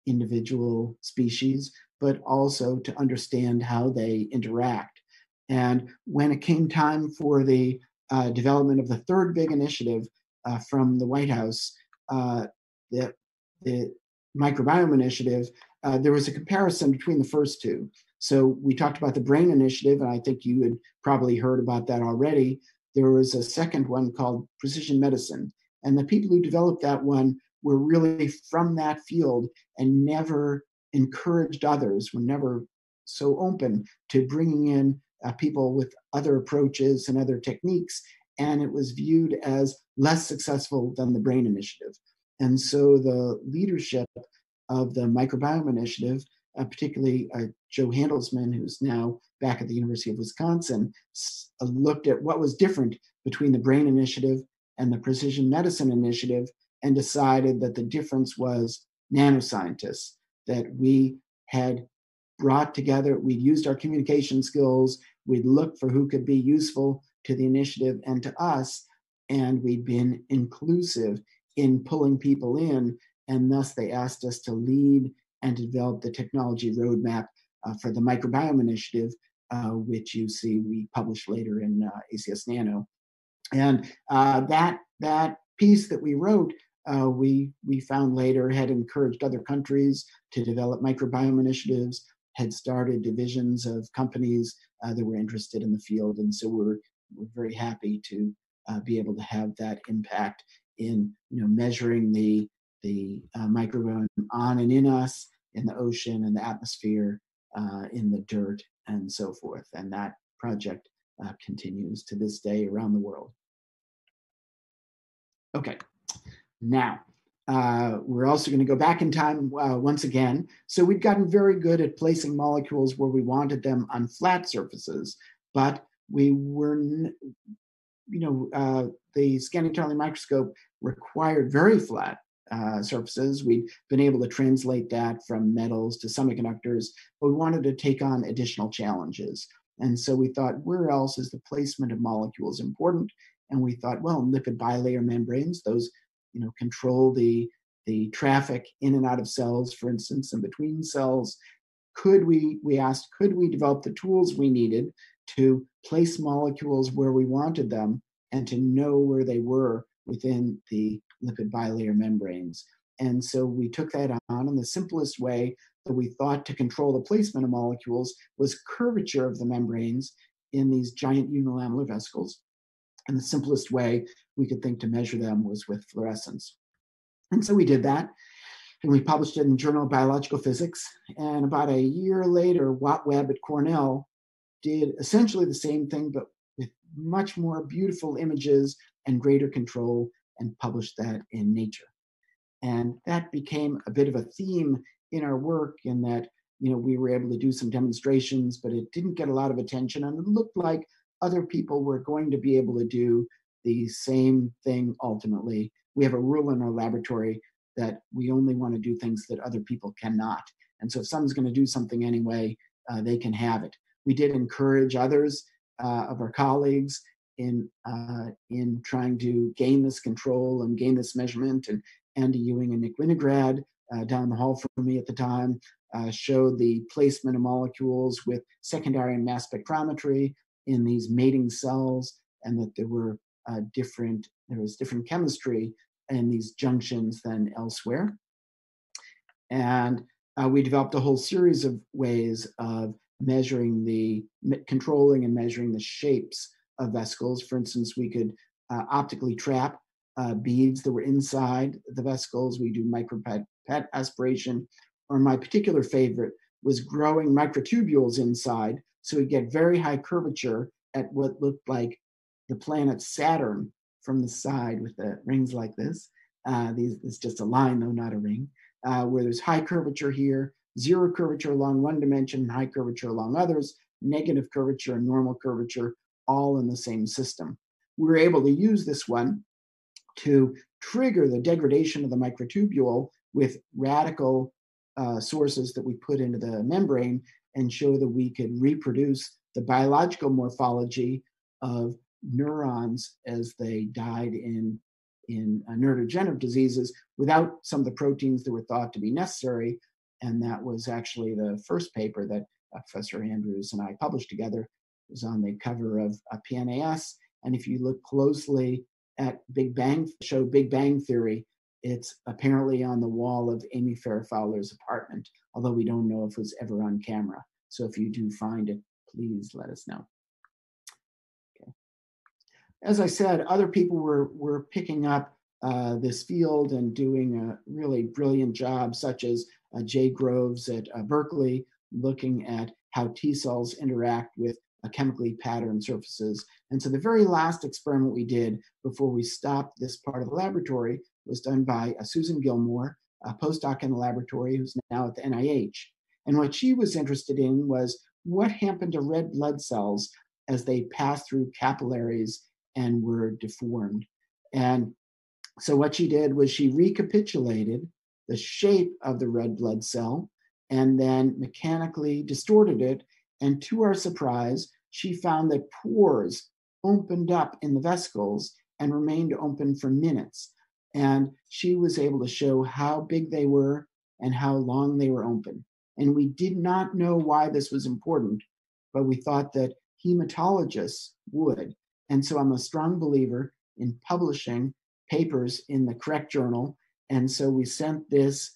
individual species, but also to understand how they interact. And when it came time for the uh, development of the third big initiative uh, from the White House, uh, the, the microbiome initiative, uh, there was a comparison between the first two. So we talked about the brain initiative, and I think you had probably heard about that already. There was a second one called precision medicine. And the people who developed that one were really from that field and never encouraged others, were never so open to bringing in uh, people with other approaches and other techniques and it was viewed as less successful than the BRAIN Initiative. And so the leadership of the Microbiome Initiative, uh, particularly uh, Joe Handelsman, who's now back at the University of Wisconsin, uh, looked at what was different between the BRAIN Initiative and the Precision Medicine Initiative and decided that the difference was nanoscientists, that we had brought together, we'd used our communication skills, we'd looked for who could be useful to the initiative and to us, and we'd been inclusive in pulling people in, and thus they asked us to lead and develop the technology roadmap uh, for the microbiome initiative, uh, which you see we published later in uh, ACS Nano. And uh, that that piece that we wrote uh, we we found later had encouraged other countries to develop microbiome initiatives, had started divisions of companies uh, that were interested in the field, and so we're we're very happy to uh, be able to have that impact in you know measuring the the uh, microbiome on and in us, in the ocean, in the atmosphere, uh, in the dirt, and so forth. And that project uh, continues to this day around the world. Okay. Now, uh, we're also going to go back in time uh, once again. So we'd gotten very good at placing molecules where we wanted them on flat surfaces, but we were, you know, uh, the scanning tunneling microscope required very flat uh, surfaces. We'd been able to translate that from metals to semiconductors, but we wanted to take on additional challenges. And so we thought, where else is the placement of molecules important? And we thought, well, lipid bilayer membranes, those you know control the the traffic in and out of cells for instance and between cells. Could we we asked could we develop the tools we needed to place molecules where we wanted them and to know where they were within the lipid bilayer membranes? And so we took that on and the simplest way that we thought to control the placement of molecules was curvature of the membranes in these giant unilamellar vesicles and the simplest way we could think to measure them was with fluorescence. And so we did that. And we published it in Journal of Biological Physics. And about a year later, Watt Webb at Cornell did essentially the same thing, but with much more beautiful images and greater control, and published that in Nature. And that became a bit of a theme in our work, in that you know we were able to do some demonstrations, but it didn't get a lot of attention, and it looked like other people were going to be able to do the same thing ultimately. We have a rule in our laboratory that we only want to do things that other people cannot. And so if someone's going to do something anyway, uh, they can have it. We did encourage others uh, of our colleagues in uh, in trying to gain this control and gain this measurement. And Andy Ewing and Nick Winograd uh, down the hall from me at the time uh, showed the placement of molecules with secondary mass spectrometry in these mating cells, and that there were uh, different there was different chemistry in these junctions than elsewhere. And uh, we developed a whole series of ways of measuring the controlling and measuring the shapes of vesicles. For instance, we could uh, optically trap uh, beads that were inside the vesicles. We do micropipette aspiration, or my particular favorite was growing microtubules inside so we get very high curvature at what looked like the planet Saturn from the side with the rings like this. Uh, these, it's just a line, though, not a ring, uh, where there's high curvature here, zero curvature along one dimension, high curvature along others, negative curvature and normal curvature, all in the same system. We were able to use this one to trigger the degradation of the microtubule with radical uh, sources that we put into the membrane and show that we could reproduce the biological morphology of neurons as they died in in uh, neurodegenerative diseases without some of the proteins that were thought to be necessary. And that was actually the first paper that uh, Professor Andrews and I published together. It was on the cover of uh, PNAS. And if you look closely at Big Bang, show Big Bang Theory, it's apparently on the wall of Amy Farrah Fowler's apartment, although we don't know if it was ever on camera. So if you do find it, please let us know. Okay. As I said, other people were, were picking up uh, this field and doing a really brilliant job, such as uh, Jay Groves at uh, Berkeley, looking at how T cells interact with uh, chemically patterned surfaces. And so the very last experiment we did before we stopped this part of the laboratory was done by uh, Susan Gilmore, a postdoc in the laboratory who's now at the NIH. And what she was interested in was what happened to red blood cells as they passed through capillaries and were deformed. And so what she did was she recapitulated the shape of the red blood cell and then mechanically distorted it. And to our surprise, she found that pores opened up in the vesicles and remained open for minutes. And she was able to show how big they were and how long they were open. And we did not know why this was important, but we thought that hematologists would. And so I'm a strong believer in publishing papers in the correct journal. And so we sent this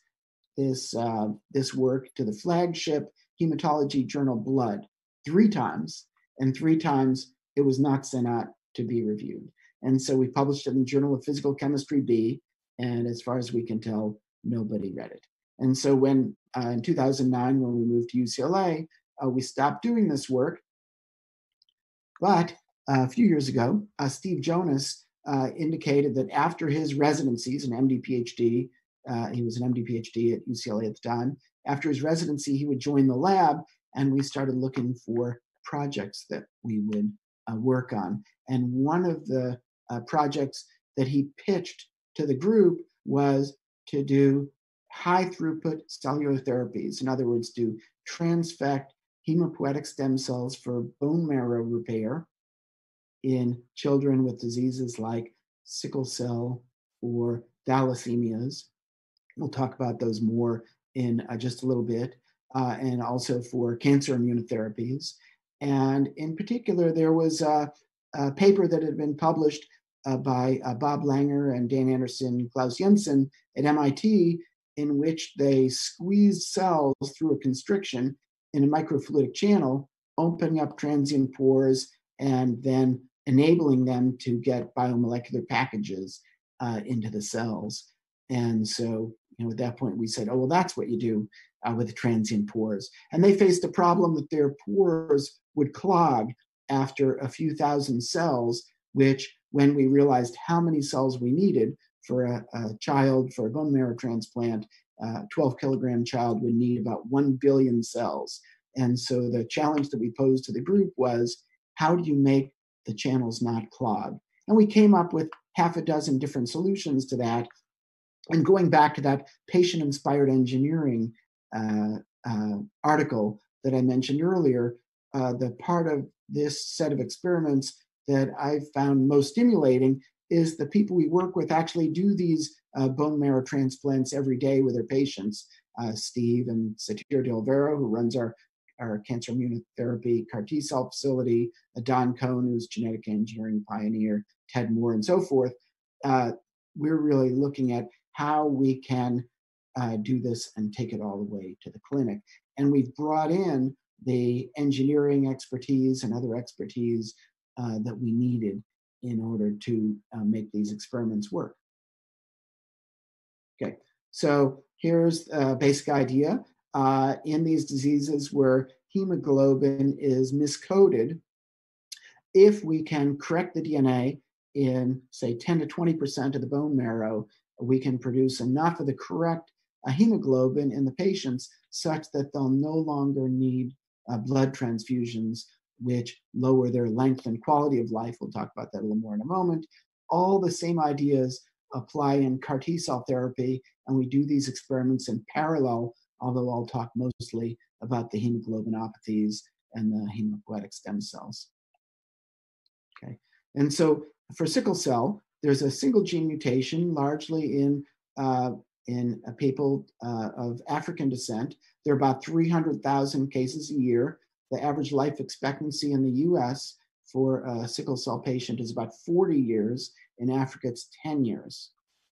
this uh, this work to the flagship hematology journal Blood three times, and three times it was not sent out to be reviewed. And so we published it in the Journal of Physical Chemistry B, and as far as we can tell, nobody read it. And so when uh, in 2009, when we moved to UCLA, uh, we stopped doing this work. But uh, a few years ago, uh, Steve Jonas uh, indicated that after his residencies, an MD PhD, uh, he was an MD PhD at UCLA at the time. After his residency, he would join the lab, and we started looking for projects that we would work on. And one of the uh, projects that he pitched to the group was to do high throughput cellular therapies. In other words, do transfect hematopoietic stem cells for bone marrow repair in children with diseases like sickle cell or thalassemias. We'll talk about those more in uh, just a little bit, uh, and also for cancer immunotherapies. And in particular, there was a, a paper that had been published by uh, Bob Langer and Dan Anderson, Klaus Jensen at MIT, in which they squeezed cells through a constriction in a microfluidic channel, opening up transient pores and then enabling them to get biomolecular packages uh, into the cells. And so, you know, at that point, we said, oh, well, that's what you do uh, with the transient pores. And they faced a problem that their pores would clog after a few thousand cells, which, when we realized how many cells we needed for a, a child, for a bone marrow transplant, uh, 12 kilogram child would need about 1 billion cells. And so the challenge that we posed to the group was how do you make the channels not clog? And we came up with half a dozen different solutions to that. And going back to that patient inspired engineering uh, uh, article that I mentioned earlier, uh, the part of this set of experiments that I've found most stimulating is the people we work with actually do these uh, bone marrow transplants every day with their patients. Uh, Steve and Satir Delvero, who runs our, our cancer immunotherapy CAR T cell facility, uh, Don Cohn, who's genetic engineering pioneer, Ted Moore, and so forth. Uh, we're really looking at how we can uh, do this and take it all the way to the clinic. And we've brought in the engineering expertise and other expertise uh, that we needed in order to uh, make these experiments work. Okay, so here's a basic idea. Uh, in these diseases where hemoglobin is miscoded, if we can correct the DNA in, say, 10 to 20% of the bone marrow, we can produce enough of the correct uh, hemoglobin in the patients such that they'll no longer need uh, blood transfusions which lower their length and quality of life. We'll talk about that a little more in a moment. All the same ideas apply in CAR T cell therapy, and we do these experiments in parallel, although I'll talk mostly about the hemoglobinopathies and the hematopoietic stem cells. Okay, and so for sickle cell, there's a single gene mutation, largely in uh, in people uh, of African descent. There are about 300,000 cases a year the average life expectancy in the US for a sickle cell patient is about 40 years. In Africa, it's 10 years.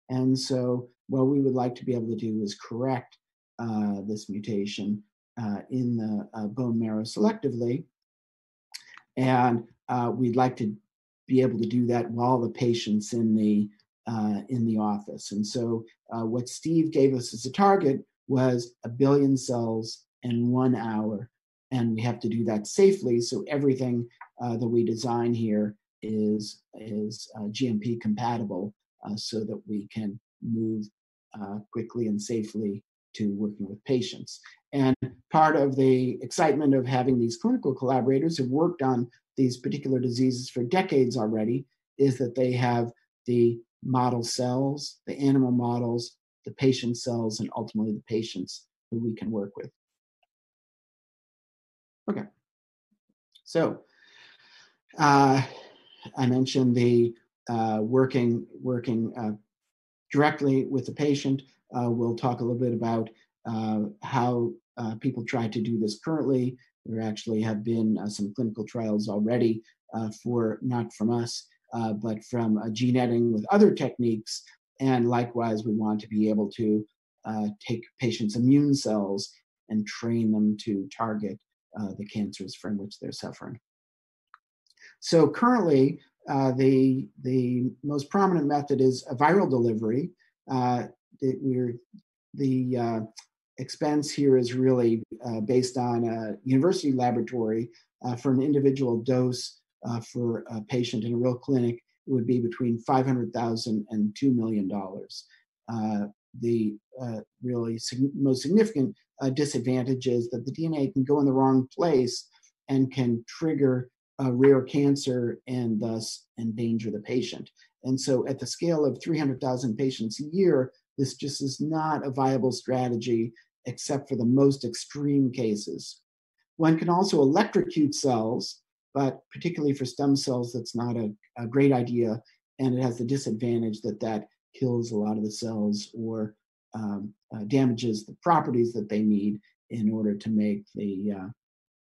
And so, what we would like to be able to do is correct uh, this mutation uh, in the uh, bone marrow selectively. And uh, we'd like to be able to do that while the patient's in the uh, in the office. And so, uh, what Steve gave us as a target was a billion cells in one hour and we have to do that safely. So everything uh, that we design here is is uh, GMP compatible, uh, so that we can move uh, quickly and safely to working with patients. And part of the excitement of having these clinical collaborators who've worked on these particular diseases for decades already is that they have the model cells, the animal models, the patient cells, and ultimately the patients who we can work with. Okay. So uh, I mentioned the uh, working working uh, directly with the patient. Uh, we'll talk a little bit about uh, how uh, people try to do this currently. There actually have been some clinical trials already for not from us, but from gene editing with other techniques. And likewise, we want to be able to take patients' immune cells and train them to target uh, the cancers from which they're suffering. So currently, uh, the the most prominent method is a viral delivery. Uh, we're the uh, expense here is really uh, based on a university laboratory uh, for an individual dose for a patient in a real clinic. It would be between five hundred thousand and two million dollars the really sig- most significant uh, disadvantage is that the DNA can go in the wrong place and can trigger a rare cancer and thus endanger the patient. And so, at the scale of 300,000 patients a year, this just is not a viable strategy except for the most extreme cases. One can also electrocute cells, but particularly for stem cells, that's not a, a great idea. And it has the disadvantage that that kills a lot of the cells or um, uh, damages the properties that they need in order to make the uh,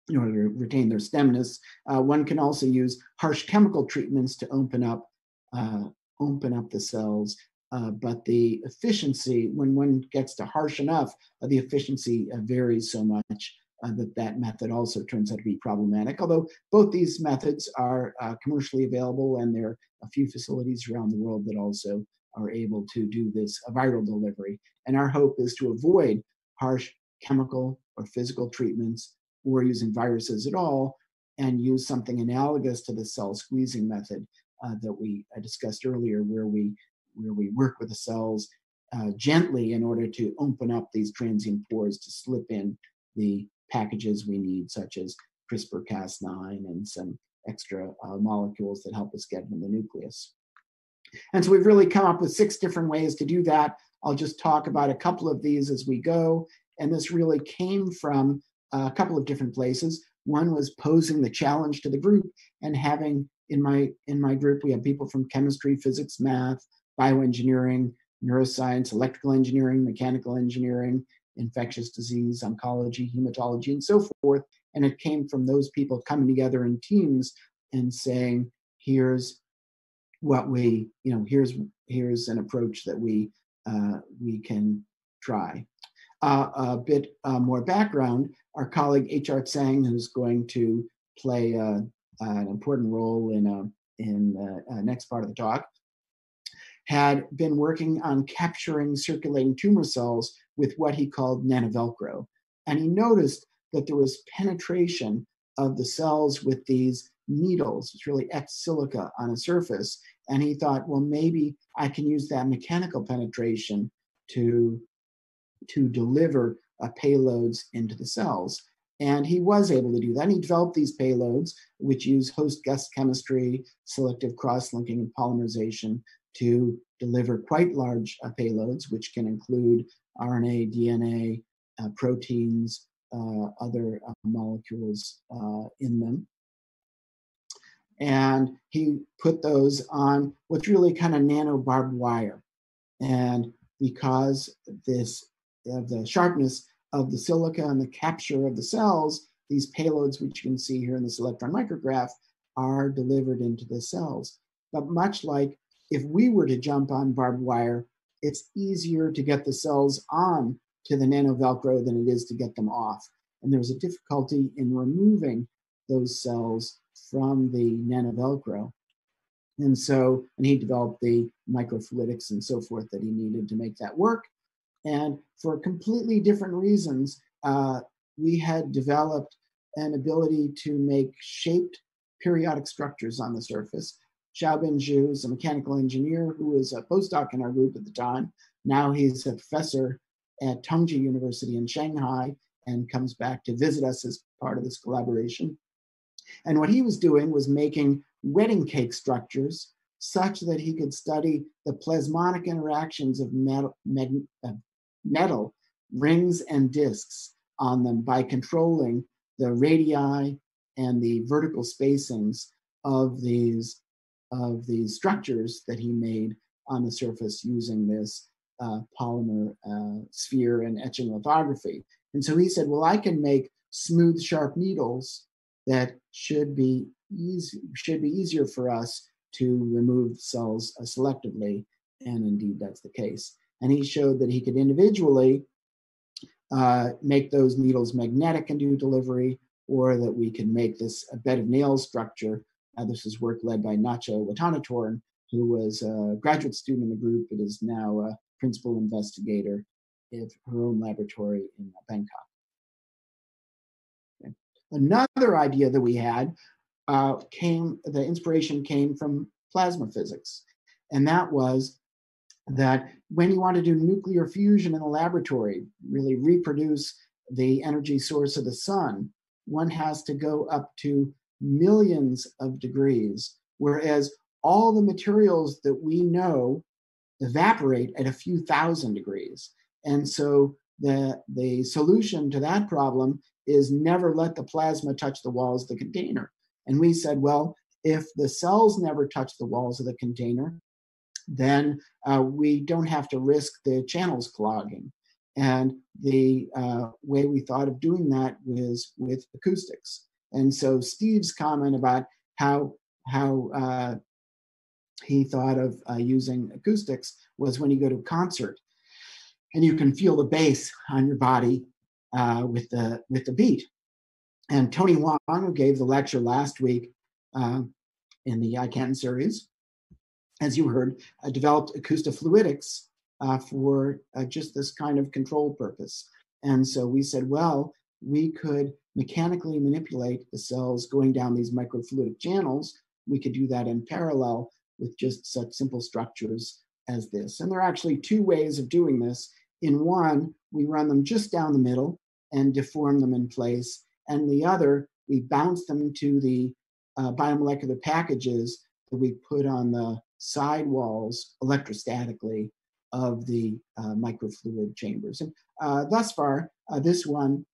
in order to retain their stemness. Uh, one can also use harsh chemical treatments to open up uh, open up the cells. Uh, but the efficiency, when one gets to harsh enough, uh, the efficiency varies so much that that method also turns out to be problematic. Although both these methods are commercially available, and there are a few facilities around the world that also are able to do this viral delivery. And our hope is to avoid harsh chemical or physical treatments or using viruses at all and use something analogous to the cell squeezing method uh, that we I discussed earlier, where we where we work with the cells uh, gently in order to open up these transient pores to slip in the packages we need, such as CRISPR-Cas9 and some extra uh, molecules that help us get in the nucleus. And so we've really come up with six different ways to do that. I'll just talk about a couple of these as we go. And this really came from a couple of different places. One was posing the challenge to the group and having in my in my group we have people from chemistry, physics, math, bioengineering, neuroscience, electrical engineering, mechanical engineering, infectious disease, oncology, hematology, and so forth. And it came from those people coming together in teams and saying, here's what we, you know, here's here's an approach that we uh, we can try. Uh, a bit uh, more background: our colleague H.R. Tsang, who's going to play uh, an important role in uh, in the uh, next part of the talk, had been working on capturing circulating tumor cells with what he called nanovelcro, and he noticed that there was penetration of the cells with these needles. It's really ex silica on a surface. And he thought, well, maybe I can use that mechanical penetration to, to deliver uh, payloads into the cells. And he was able to do that. And he developed these payloads, which use host guest chemistry, selective cross linking, and polymerization to deliver quite large uh, payloads, which can include RNA, DNA, uh, proteins, uh, other uh, molecules uh, in them and he put those on what's really kind of nano barbed wire. And because this of the sharpness of the silica and the capture of the cells, these payloads, which you can see here in this electron micrograph, are delivered into the cells. But much like if we were to jump on barbed wire, it's easier to get the cells on to the nano velcro than it is to get them off. And there's a difficulty in removing those cells from the nanovelcro. And so, and he developed the microfluidics and so forth that he needed to make that work. And for completely different reasons, uh, we had developed an ability to make shaped periodic structures on the surface. Xiaobin Zhu is a mechanical engineer who was a postdoc in our group at the time. Now he's a professor at Tongji University in Shanghai and comes back to visit us as part of this collaboration. And what he was doing was making wedding cake structures such that he could study the plasmonic interactions of metal, med, uh, metal rings and disks on them by controlling the radii and the vertical spacings of these of these structures that he made on the surface using this uh, polymer uh, sphere and etching lithography. And so he said, well, I can make smooth, sharp needles that should be easy, should be easier for us to remove cells uh, selectively. And indeed, that's the case. And he showed that he could individually uh, make those needles magnetic and do delivery, or that we could make this a bed of nails structure. Uh, this is work led by Nacho Watanatoren, who was a graduate student in the group, but is now a principal investigator in her own laboratory in Bangkok. Another idea that we had uh, came, the inspiration came from plasma physics. And that was that when you want to do nuclear fusion in the laboratory, really reproduce the energy source of the sun, one has to go up to millions of degrees, whereas all the materials that we know evaporate at a few thousand degrees. And so the, the solution to that problem is never let the plasma touch the walls of the container. And we said, well, if the cells never touch the walls of the container, then uh, we don't have to risk the channels clogging. And the uh, way we thought of doing that was with acoustics. And so Steve's comment about how how uh, he thought of uh, using acoustics was when you go to a concert and you can feel the bass on your body uh, with the with the beat. And Tony Wong, who gave the lecture last week uh, in the ICANN series, as you heard, uh, developed acoustofluidics uh, for uh, just this kind of control purpose. And so we said, well, we could mechanically manipulate the cells going down these microfluidic channels. We could do that in parallel with just such simple structures as this. And there are actually two ways of doing this. In one, we run them just down the middle and deform them in place. And the other, we bounce them to the uh, biomolecular packages that we put on the side walls electrostatically of the uh, microfluid chambers. And uh, thus far, uh, this one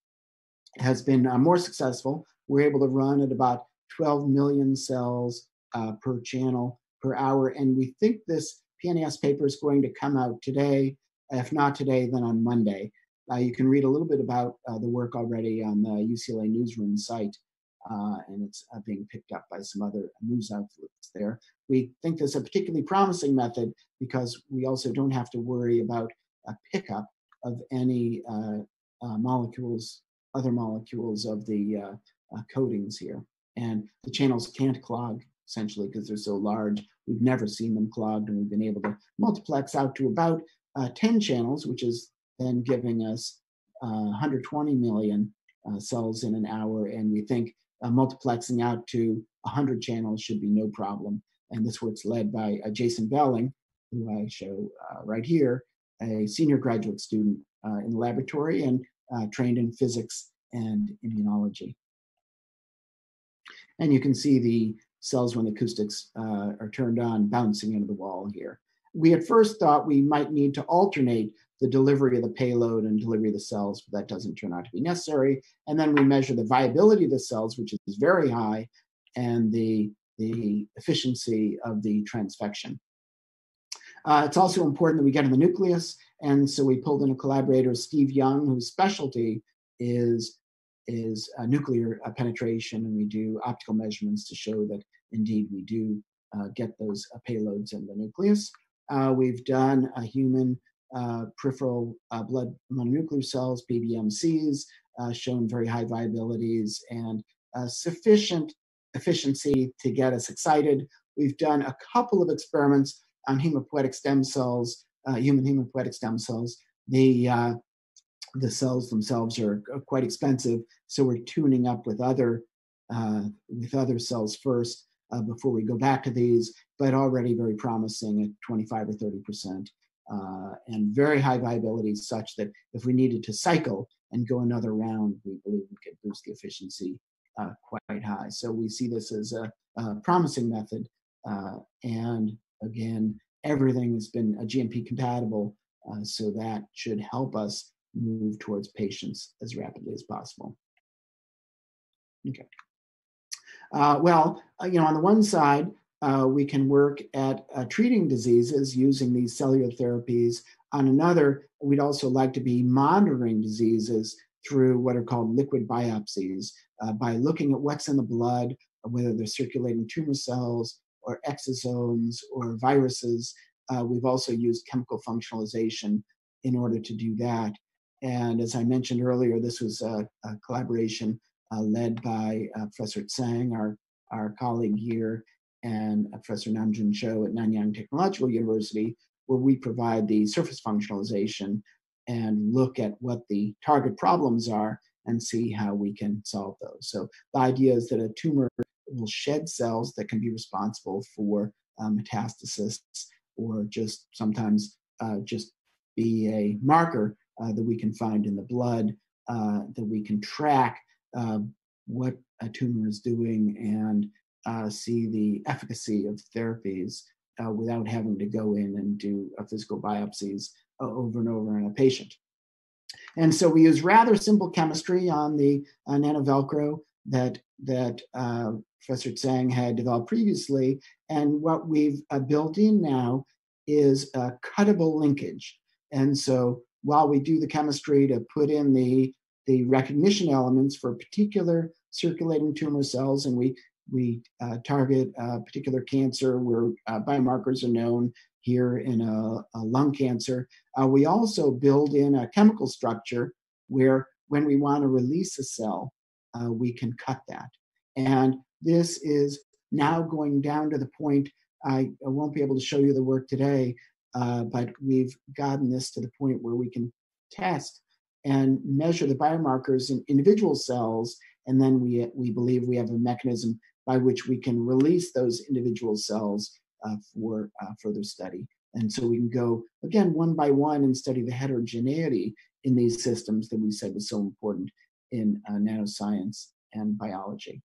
has been uh, more successful. We're able to run at about 12 million cells uh, per channel per hour. And we think this PNAS paper is going to come out today. If not today, then on Monday. Uh, you can read a little bit about uh, the work already on the UCLA Newsroom site, uh, and it's uh, being picked up by some other news outlets there. We think this is a particularly promising method because we also don't have to worry about a pickup of any uh, uh, molecules, other molecules of the coatings here. And the channels can't clog essentially because they're so large. We've never seen them clogged, and we've been able to multiplex out to about uh, 10 channels, which is then giving us uh, 120 million uh, cells in an hour. And we think uh, multiplexing out to 100 channels should be no problem. And this work's led by uh, Jason Belling, who I show uh, right here, a senior graduate student in the laboratory and trained in physics and immunology. And you can see the cells when the acoustics uh, are turned on bouncing into the wall here. We at first thought we might need to alternate the delivery of the payload and delivery of the cells, but that doesn't turn out to be necessary. And then we measure the viability of the cells, which is very high, and the, the efficiency of the transfection. Uh, it's also important that we get in the nucleus, and so we pulled in a collaborator, Steve Young, whose specialty is is uh, nuclear uh, penetration, and we do optical measurements to show that indeed we do uh, get those uh, payloads in the nucleus. Uh, we've done a human uh, peripheral blood mononuclear cells, PBMCs, shown very high viabilities and sufficient efficiency to get us excited. We've done a couple of experiments on hematopoietic stem cells, human hematopoietic stem cells. The the cells themselves are quite expensive, so we're tuning up with other uh, with other cells first uh, before we go back to these, but already very promising at 25 or 30 percent, uh, and very high viability, such that if we needed to cycle and go another round, we believe we could boost the efficiency uh, quite high. So we see this as a, a promising method, uh, and again, everything has been GMP compatible, uh, so that should help us move towards patients as rapidly as possible. Okay. Uh, well, uh, you know, on the one side, uh, we can work at uh, treating diseases using these cellular therapies. On another, we'd also like to be monitoring diseases through what are called liquid biopsies uh, by looking at what's in the blood, whether they're circulating tumor cells or exosomes or viruses. Uh, we've also used chemical functionalization in order to do that. And as I mentioned earlier, this was a, a collaboration uh, led by uh, Professor Tseng, our, our colleague here, and Professor Nam-Joon Cho at Nanyang Technological University, where we provide the surface functionalization and look at what the target problems are and see how we can solve those. So the idea is that a tumor will shed cells that can be responsible for uh, metastasis or just sometimes uh, just be a marker uh, that we can find in the blood, uh, that we can track uh, what a tumor is doing and uh, see the efficacy of therapies uh, without having to go in and do a physical biopsies over and over in a patient. And so we use rather simple chemistry on the nanovelcro that that Professor Tseng had developed previously. And what we've built in now is a cuttable linkage. And so while we do the chemistry to put in the, the recognition elements for particular circulating tumor cells, and we, we uh, target a particular cancer where uh, biomarkers are known here in a, a lung cancer, uh, we also build in a chemical structure where when we want to release a cell, uh, we can cut that. And this is now going down to the point I, I won't be able to show you the work today, uh, but we've gotten this to the point where we can test and measure the biomarkers in individual cells, and then we we believe we have a mechanism by which we can release those individual cells uh, for uh, further study. And so we can go again one by one and study the heterogeneity in these systems that we said was so important in uh, nanoscience and biology.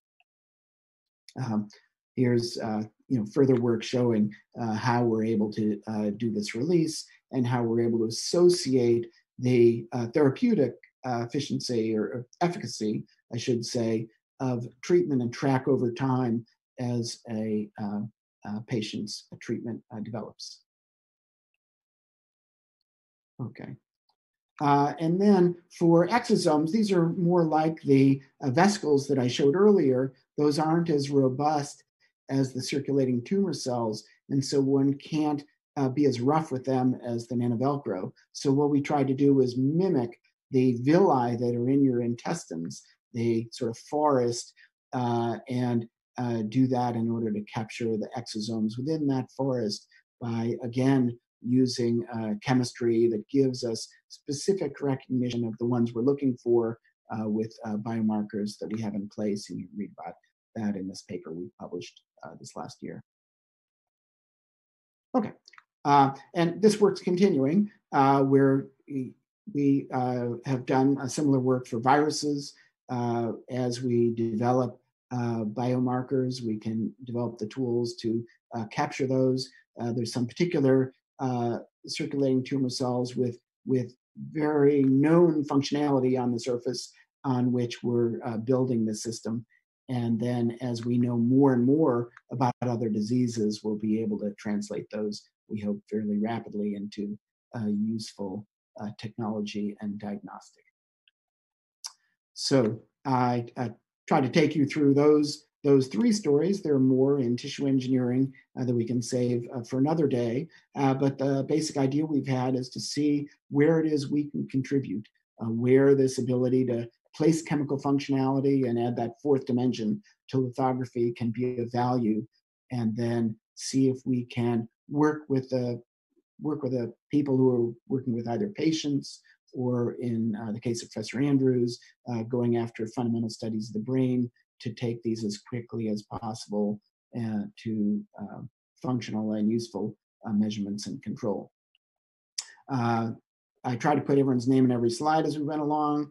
Um, here's uh, you know further work showing uh, how we're able to uh, do this release and how we're able to associate the therapeutic efficiency or, efficacy, I should say, of treatment and track over time as a uh, patient's treatment develops. Okay. Uh, and then for exosomes, these are more like the uh, vesicles that I showed earlier. Those aren't as robust as the circulating tumor cells, and so one can't uh, be as rough with them as the nanovelcro. So what we tried to do was mimic the villi that are in your intestines, the sort of forest, uh, and uh, do that in order to capture the exosomes within that forest by again using uh, chemistry that gives us specific recognition of the ones we're looking for uh, with uh, biomarkers that we have in place, and you read about that in this paper we published uh, this last year. Okay, and this work's continuing where we, we have done a similar work for viruses. Uh, as we develop uh, biomarkers, we can develop the tools to capture those. there's some particular circulating tumor cells with, with very known functionality on the surface on which we're building the system. And then as we know more and more about other diseases, we'll be able to translate those, we hope, fairly rapidly into uh, useful uh, technology and diagnostic. So I, I try to take you through those those three stories. There are more in tissue engineering uh, that we can save uh, for another day. Uh, but the basic idea we've had is to see where it is we can contribute, uh, where this ability to place chemical functionality and add that fourth dimension to lithography can be of value and then see if we can work with the work with the people who are working with either patients or in uh, the case of Professor Andrews, uh, going after fundamental studies of the brain to take these as quickly as possible uh, to uh, functional and useful uh, measurements and control. I try to put everyone's name in every slide as we went along.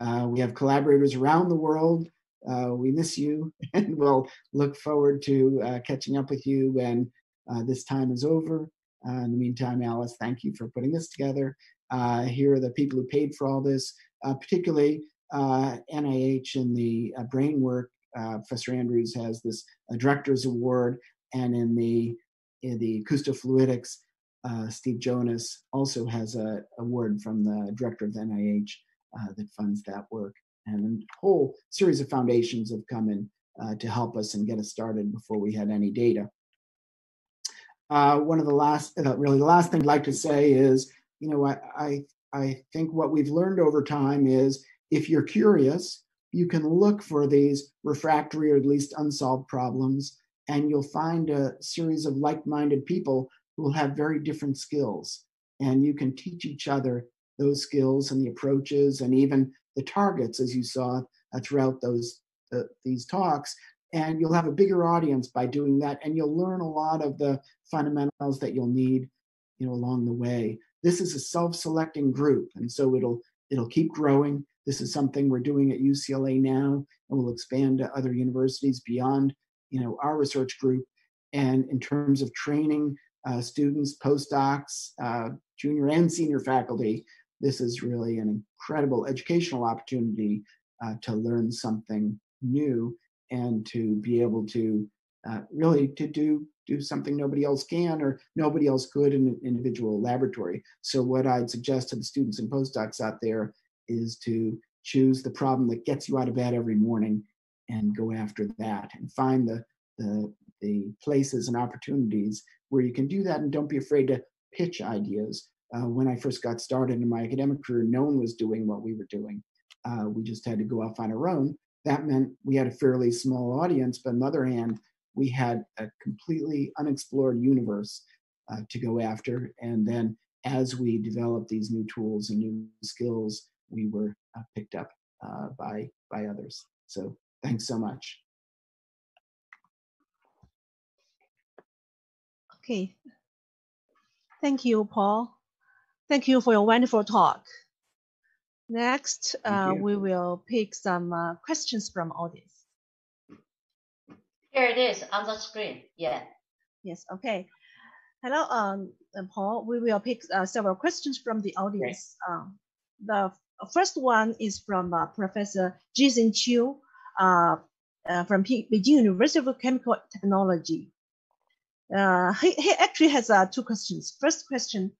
we have collaborators around the world. we miss you and we'll look forward to catching up with you when this time is over. Uh, in the meantime, Alice, thank you for putting this together. Uh, here are the people who paid for all this, uh, particularly NIH and the brain work. Professor Andrews has this Director's Award, and in the in the acoustofluidics, uh, Steve Jonas also has a award from the director of the NIH uh, that funds that work. And a whole series of foundations have come in uh, to help us and get us started before we had any data. Uh, one of the last, uh, really the last thing I'd like to say is, you know, I, I, I think what we've learned over time is if you're curious, you can look for these refractory or at least unsolved problems, and you'll find a series of like-minded people who will have very different skills, and you can teach each other those skills and the approaches and even the targets, as you saw uh, throughout those uh, these talks, and you'll have a bigger audience by doing that and you'll learn a lot of the fundamentals that you'll need you know along the way this is a self-selecting group and so it'll it'll keep growing. This is something we're doing at ucla now and we'll expand to other universities beyond you know our research group. And in terms of training uh, students postdocs uh, junior and senior faculty this is really an incredible educational opportunity uh, to learn something new and to be able to uh, really to do do something nobody else can or nobody else could in an individual laboratory. So what I'd suggest to the students and postdocs out there is to choose the problem that gets you out of bed every morning and go after that and find the the, the places and opportunities where you can do that and don't be afraid to pitch ideas. Uh, when I first got started in my academic career, no one was doing what we were doing. Uh, we just had to go off on our own that meant we had a fairly small audience, but on the other hand, we had a completely unexplored universe uh, to go after. And then as we developed these new tools and new skills, we were uh, picked up uh, by, by others. So thanks so much. Okay. Thank you, Paul. Thank you for your wonderful talk. Next, uh, we will pick some uh, questions from audience. Here it is on the screen. Yeah. Yes. Okay. Hello, um, uh, Paul. We will pick uh, several questions from the audience. Uh, the first one is from uh, Professor Jason Chiu from P Beijing University of Chemical Technology. he, he actually has two questions. First question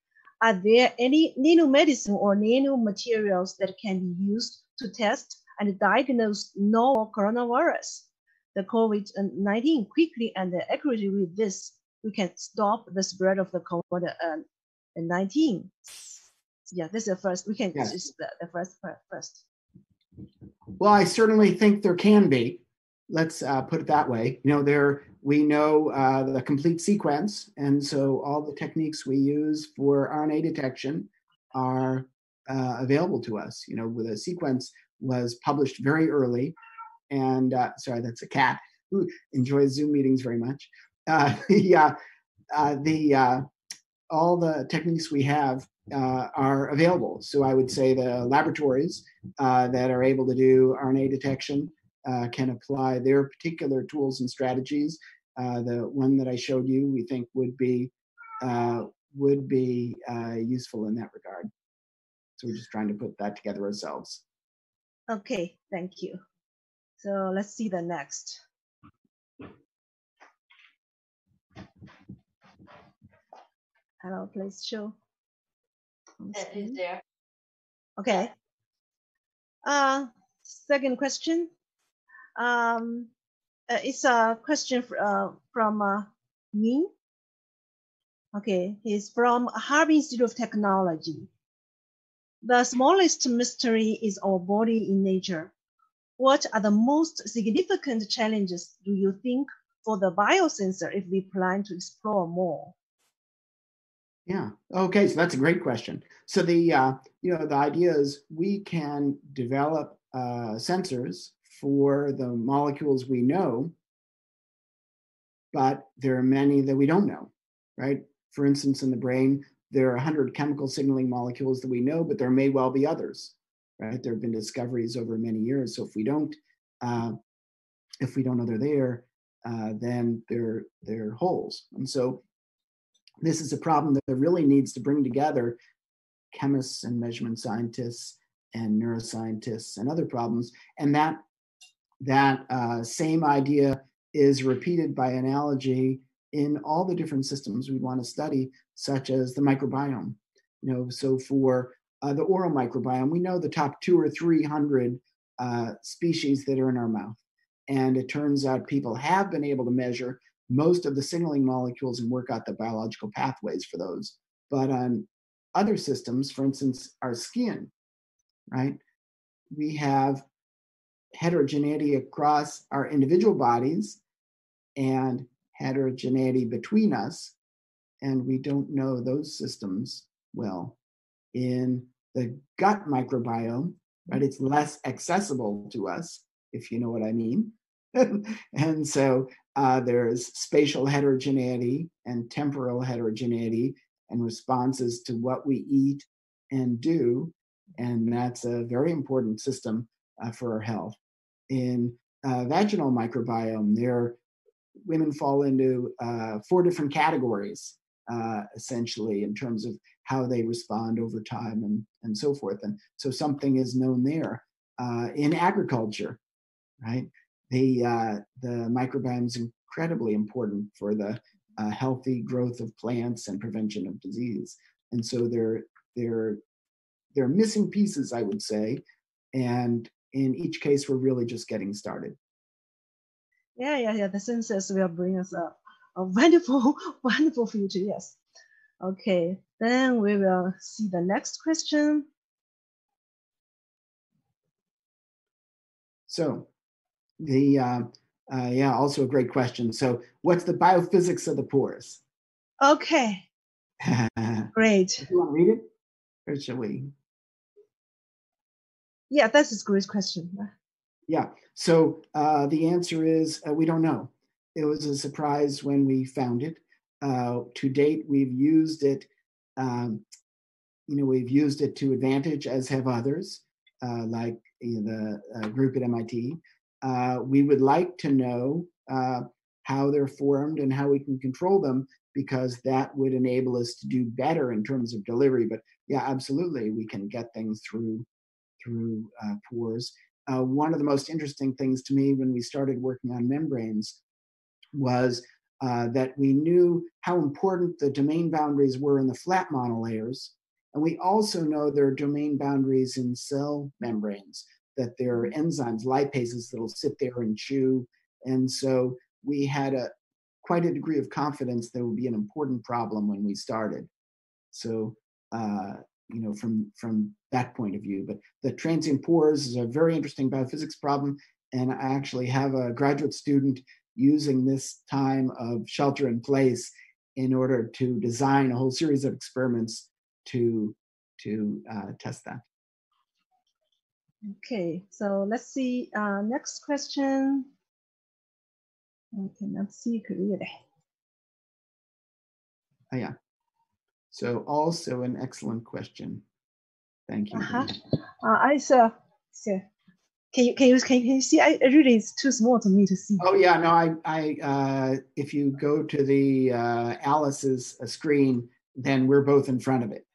are there any nanomedicine or nanomaterials that can be used to test and diagnose novel coronavirus, the COVID-19 quickly and accurately with this, we can stop the spread of the COVID-19. Yeah, this is the first, we can yes. the, the first first. Well, I certainly think there can be. Let's uh, put it that way. You know, there we know uh, the complete sequence, and so all the techniques we use for RNA detection are uh, available to us. You know, the sequence was published very early, and uh, sorry, that's a cat who enjoys Zoom meetings very much. Uh, uh, the uh, all the techniques we have uh, are available. So I would say the laboratories that are able to do RNA detection can apply their particular tools and strategies. The one that I showed you, we think would be would be useful in that regard. So we're just trying to put that together ourselves. Okay, thank you. So let's see the next. Hello, please show. Is there? Okay. Uh, second question. Um, uh, it's a question uh, from uh, me. Okay, he's from Harbin Institute of Technology. The smallest mystery is our body in nature. What are the most significant challenges do you think for the biosensor if we plan to explore more? Yeah. Okay. So that's a great question. So the uh, you know the idea is we can develop uh, sensors for the molecules we know, but there are many that we don't know, right? For instance, in the brain, there are 100 chemical signaling molecules that we know, but there may well be others, right? There have been discoveries over many years. So if we don't, uh, if we don't know they're there, uh, then they're they're holes. And so this is a problem that really needs to bring together chemists and measurement scientists and neuroscientists and other problems. And that that uh, same idea is repeated by analogy in all the different systems we want to study, such as the microbiome. You know, so for uh, the oral microbiome, we know the top two or three hundred uh, species that are in our mouth, and it turns out people have been able to measure most of the signaling molecules and work out the biological pathways for those. But on other systems, for instance, our skin, right? We have heterogeneity across our individual bodies and heterogeneity between us, and we don't know those systems well. In the gut microbiome, right, it's less accessible to us, if you know what I mean. and so uh, there's spatial heterogeneity and temporal heterogeneity and responses to what we eat and do. And that's a very important system uh, for our health. In uh, vaginal microbiome, there women fall into uh, four different categories, uh, essentially, in terms of how they respond over time and, and so forth. And so something is known there. Uh, in agriculture, right? The, uh, the microbiome is incredibly important for the uh, healthy growth of plants and prevention of disease. And so they're, they're, they're missing pieces, I would say. And in each case, we're really just getting started. Yeah, yeah, yeah. The census will bring us a, a wonderful, wonderful future. Yes. Okay, then we will see the next question. So, the uh, uh, yeah, also a great question. So, what's the biophysics of the pores? Okay. great. you want to read it, or shall we? Yeah, that's a great question. Yeah. So uh, the answer is uh, we don't know. It was a surprise when we found it. Uh, to date, we've used it. Um, you know, we've used it to advantage, as have others, uh, like you know, the uh, group at MIT. Uh, we would like to know how they're formed and how we can control them because that would enable us to do better in terms of delivery. But yeah, absolutely, we can get things through through uh, pores. Uh, one of the most interesting things to me when we started working on membranes was uh, that we knew how important the domain boundaries were in the flat monolayers. And we also know there are domain boundaries in cell membranes, that there are enzymes, lipases that'll sit there and chew. And so we had a quite a degree of confidence that would be an important problem when we started. So uh, you know, from from that point of view. But the transient pores is a very interesting biophysics problem, and I actually have a graduate student using this time of shelter in place in order to design a whole series of experiments to to uh, test that. Okay, so let's see. Uh, next question. Okay, let's see. Oh, yeah. So also an excellent question. Thank you. Uh-huh. Uh, I saw. Can you can you can you see? I really it's too small to me to see. Oh yeah, no. I I uh, if you go to the uh, Alice's uh, screen, then we're both in front of it.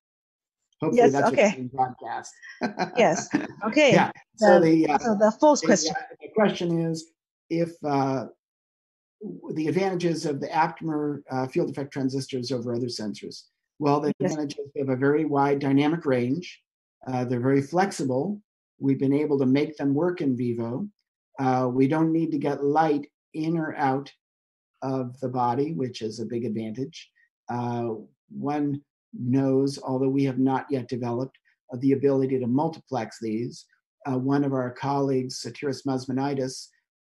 Hopefully yes, that's okay. broadcast. yes. Okay. Yeah. So the, the uh, so the first question. The, uh, the question is if uh, the advantages of the aptamer uh, field effect transistors over other sensors. Well, the yes. advantages have a very wide dynamic range. Uh, they're very flexible. We've been able to make them work in vivo. Uh, we don't need to get light in or out of the body, which is a big advantage. Uh, one knows, although we have not yet developed, uh, the ability to multiplex these. Uh, one of our colleagues, Sotiris Masmanidis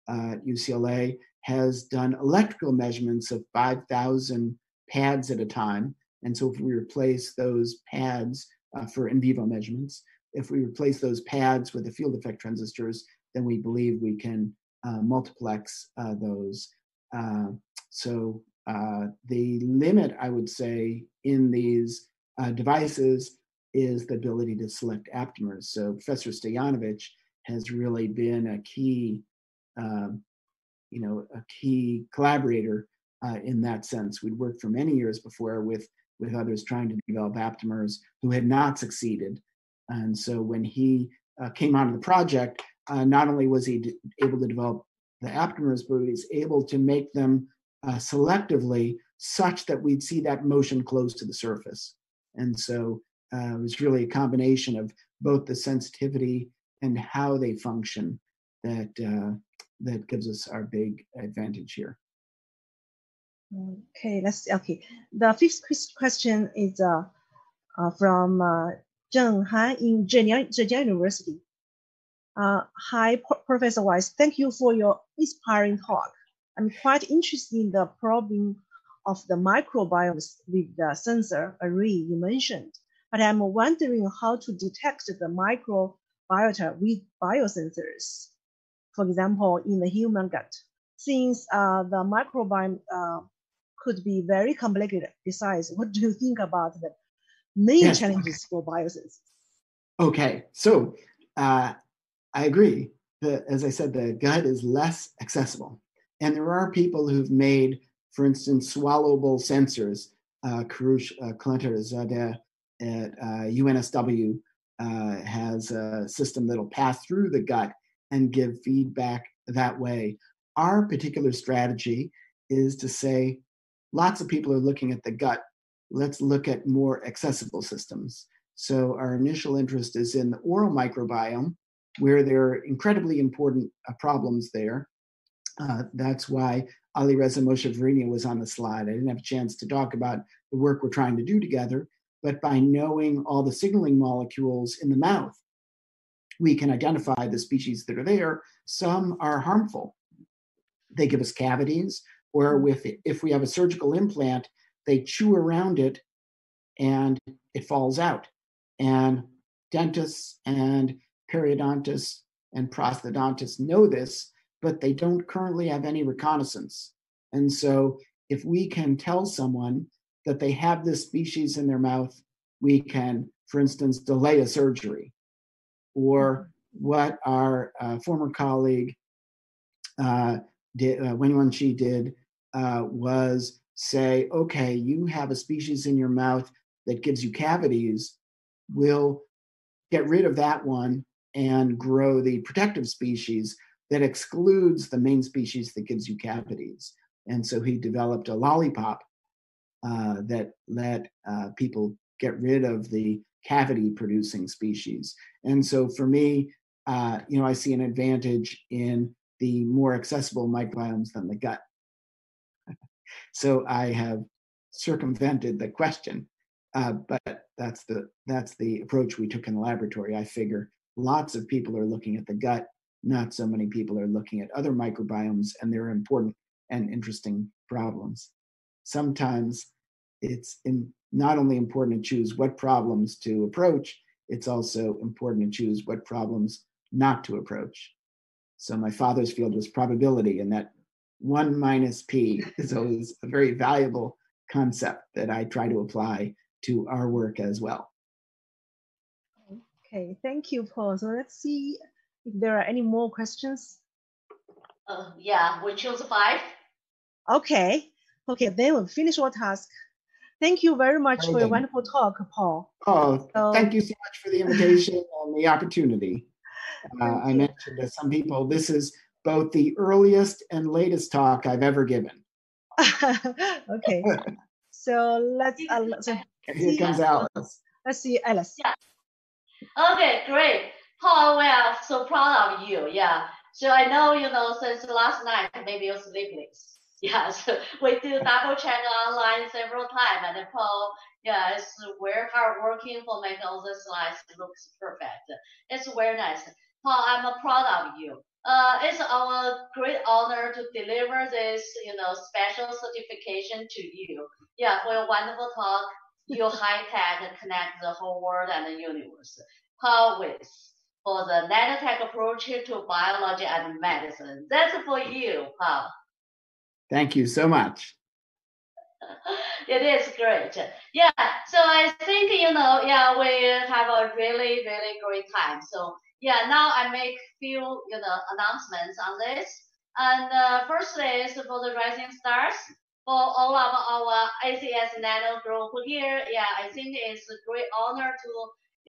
at UCLA, has done electrical measurements of 5,000 pads at a time And so if we replace those pads uh, for in vivo measurements, if we replace those pads with the field effect transistors, then we believe we can uh, multiplex uh, those. Uh, so uh, the limit, I would say, in these uh, devices is the ability to select aptamers. So Professor Stojanovic has really been a key, um, you know, a key collaborator uh, in that sense. We'd worked for many years before with with others trying to develop aptamers who had not succeeded. And so when he uh, came onto the project, uh, not only was he d- able to develop the aptamers, but he was able to make them uh, selectively such that we'd see that motion close to the surface. And so uh, it was really a combination of both the sensitivity and how they function that uh, that gives us our big advantage here. Okay, let's. Okay, the fifth question is uh, uh, from uh, Zheng in Zhejiang, University. Uh, hi, Professor Weiss. Thank you for your inspiring talk. I'm quite interested in the probing of the microbiomes with the sensor array you mentioned, but I'm wondering how to detect the microbiota with biosensors. For example, in the human gut, since uh, the microbiome uh, could be very complicated. Besides, what do you think about the main yes. challenges for biosensors? Okay, so uh, I agree. The, as I said, the gut is less accessible. And there are people who've made, for instance, swallowable sensors. Uh, Kourosh uh, Zadeh at uh, UNSW uh, has a system that'll pass through the gut and give feedback that way. Our particular strategy is to say, lots of people are looking at the gut. Let's look at more accessible systems. So our initial interest is in the oral microbiome, where there are incredibly important uh, problems there. Uh, that's why Ali Reza Moshe was on the slide. I didn't have a chance to talk about the work we're trying to do together, but by knowing all the signaling molecules in the mouth, we can identify the species that are there. Some are harmful. They give us cavities, or with if we have a surgical implant, they chew around it and it falls out. And dentists and periodontists and prosthodontists know this, but they don't currently have any reconnaissance. And so if we can tell someone that they have this species in their mouth, we can, for instance, delay a surgery. Or what our uh, former colleague uh, did, uh, Shi did uh, was say, okay, you have a species in your mouth that gives you cavities, we'll get rid of that one and grow the protective species that excludes the main species that gives you cavities. And so he developed a lollipop uh, that let uh, people get rid of the cavity producing species. And so for me, uh, you know, I see an advantage in the more accessible microbiomes than the gut so I have circumvented the question, uh, but that's the that's the approach we took in the laboratory. I figure lots of people are looking at the gut, not so many people are looking at other microbiomes, and they're important and interesting problems. Sometimes it's in, not only important to choose what problems to approach, it's also important to choose what problems not to approach. So my father's field was probability, and that one minus p is always a very valuable concept that I try to apply to our work as well. Okay, thank you, Paul. So let's see if there are any more questions. Uh, yeah, we chose five. Okay, okay, then we'll finish our task. Thank you very much for your wonderful talk, Paul. Oh, so, thank you so much for the invitation and the opportunity. Uh, I mentioned to some people this is both the earliest and latest talk I've ever given. okay. so let's. Uh, so here comes Alice. Let's see, Alice. Yeah. Okay, great. Paul, we are so proud of you. Yeah. So I know, you know, since last night, maybe you're sleepless. Yeah, so we do double check online several times, and then Paul, yeah, it's very hard working for making all the slides looks perfect. It's very nice. Paul, I'm proud of you. Uh, it's our great honor to deliver this, you know, special certification to you. Yeah, for your wonderful talk. your high tech connect the whole world and the universe. Paul Weiss for the nanotech approach to biology and medicine. That's for you, Paul. Thank you so much. it is great. Yeah, so I think, you know, yeah, we have a really, really great time. So yeah, now I make few, you know, announcements on this. And uh, first is for the Rising Stars, for all of our ACS Nano group here. Yeah, I think it's a great honor to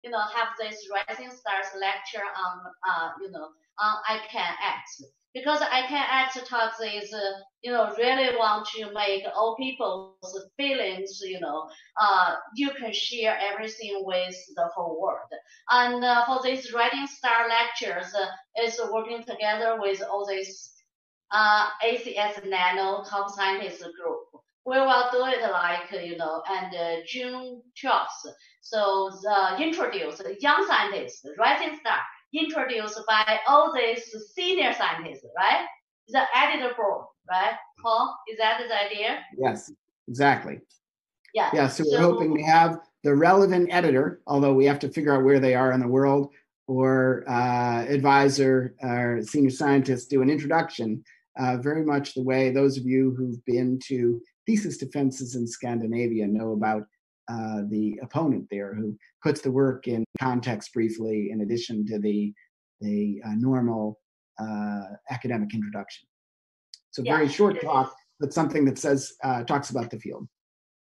you know, have this Rising Stars lecture on, uh, you know, on I Can X. Because iCAN talks is, uh, you know, really want to make all people's feelings, you know, uh, you can share everything with the whole world. And uh, for these Rising Star lectures, uh, is working together with all these uh, ACS Nano top scientists group we will do it like, you know, and uh, June 12th. So the introduce young scientists, rising star, introduced by all these senior scientists, right? The editor board, right? Paul, is that the idea? Yes, exactly. Yeah. Yeah. So, so we're hoping to have the relevant editor, although we have to figure out where they are in the world, or uh, advisor or senior scientist do an introduction. Uh, very much the way those of you who've been to thesis defenses in Scandinavia know about uh, the opponent there, who puts the work in context briefly, in addition to the the uh, normal uh, academic introduction. So yeah. very short talk, but something that says uh, talks about the field.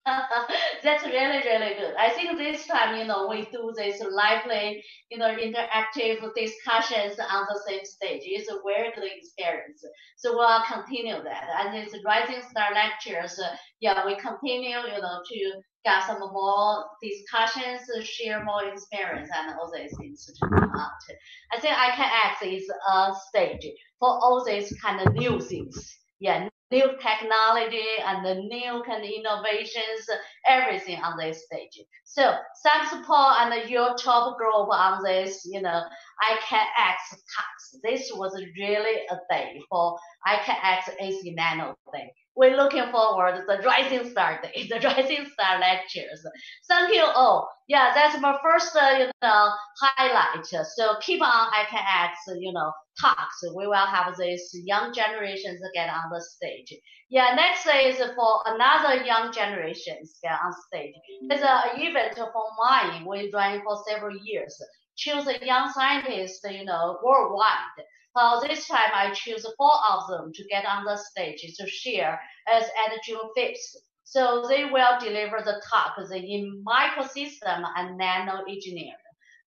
That's really, really good. I think this time, you know, we do this lively, you know, interactive discussions on the same stage. It's a very good experience. So we'll continue that. And it's Rising Star lectures, uh, yeah, we continue, you know, to get some more discussions, share more experience and all these things to come out. I think I can act is a uh, stage for all these kind of new things. Yeah, new technology and the new kind of innovations, everything on this stage. So thanks Paul and your top group on this, you know, I can X tax. This was really a day for I can X ACS Nano Day we're looking forward to the Rising Star Day, the Rising Star lectures. Thank you all. Yeah, that's my first, uh, you know, highlight. So keep on ICANX, you know, talks. We will have these young generations get on the stage. Yeah, next is for another young generations get on stage. It's an event for mine. We run for several years. Choose a young scientist, you know, worldwide well, this time I choose four of them to get on the stage to share as at June 5th. So they will deliver the talk in microsystem and nano engineering.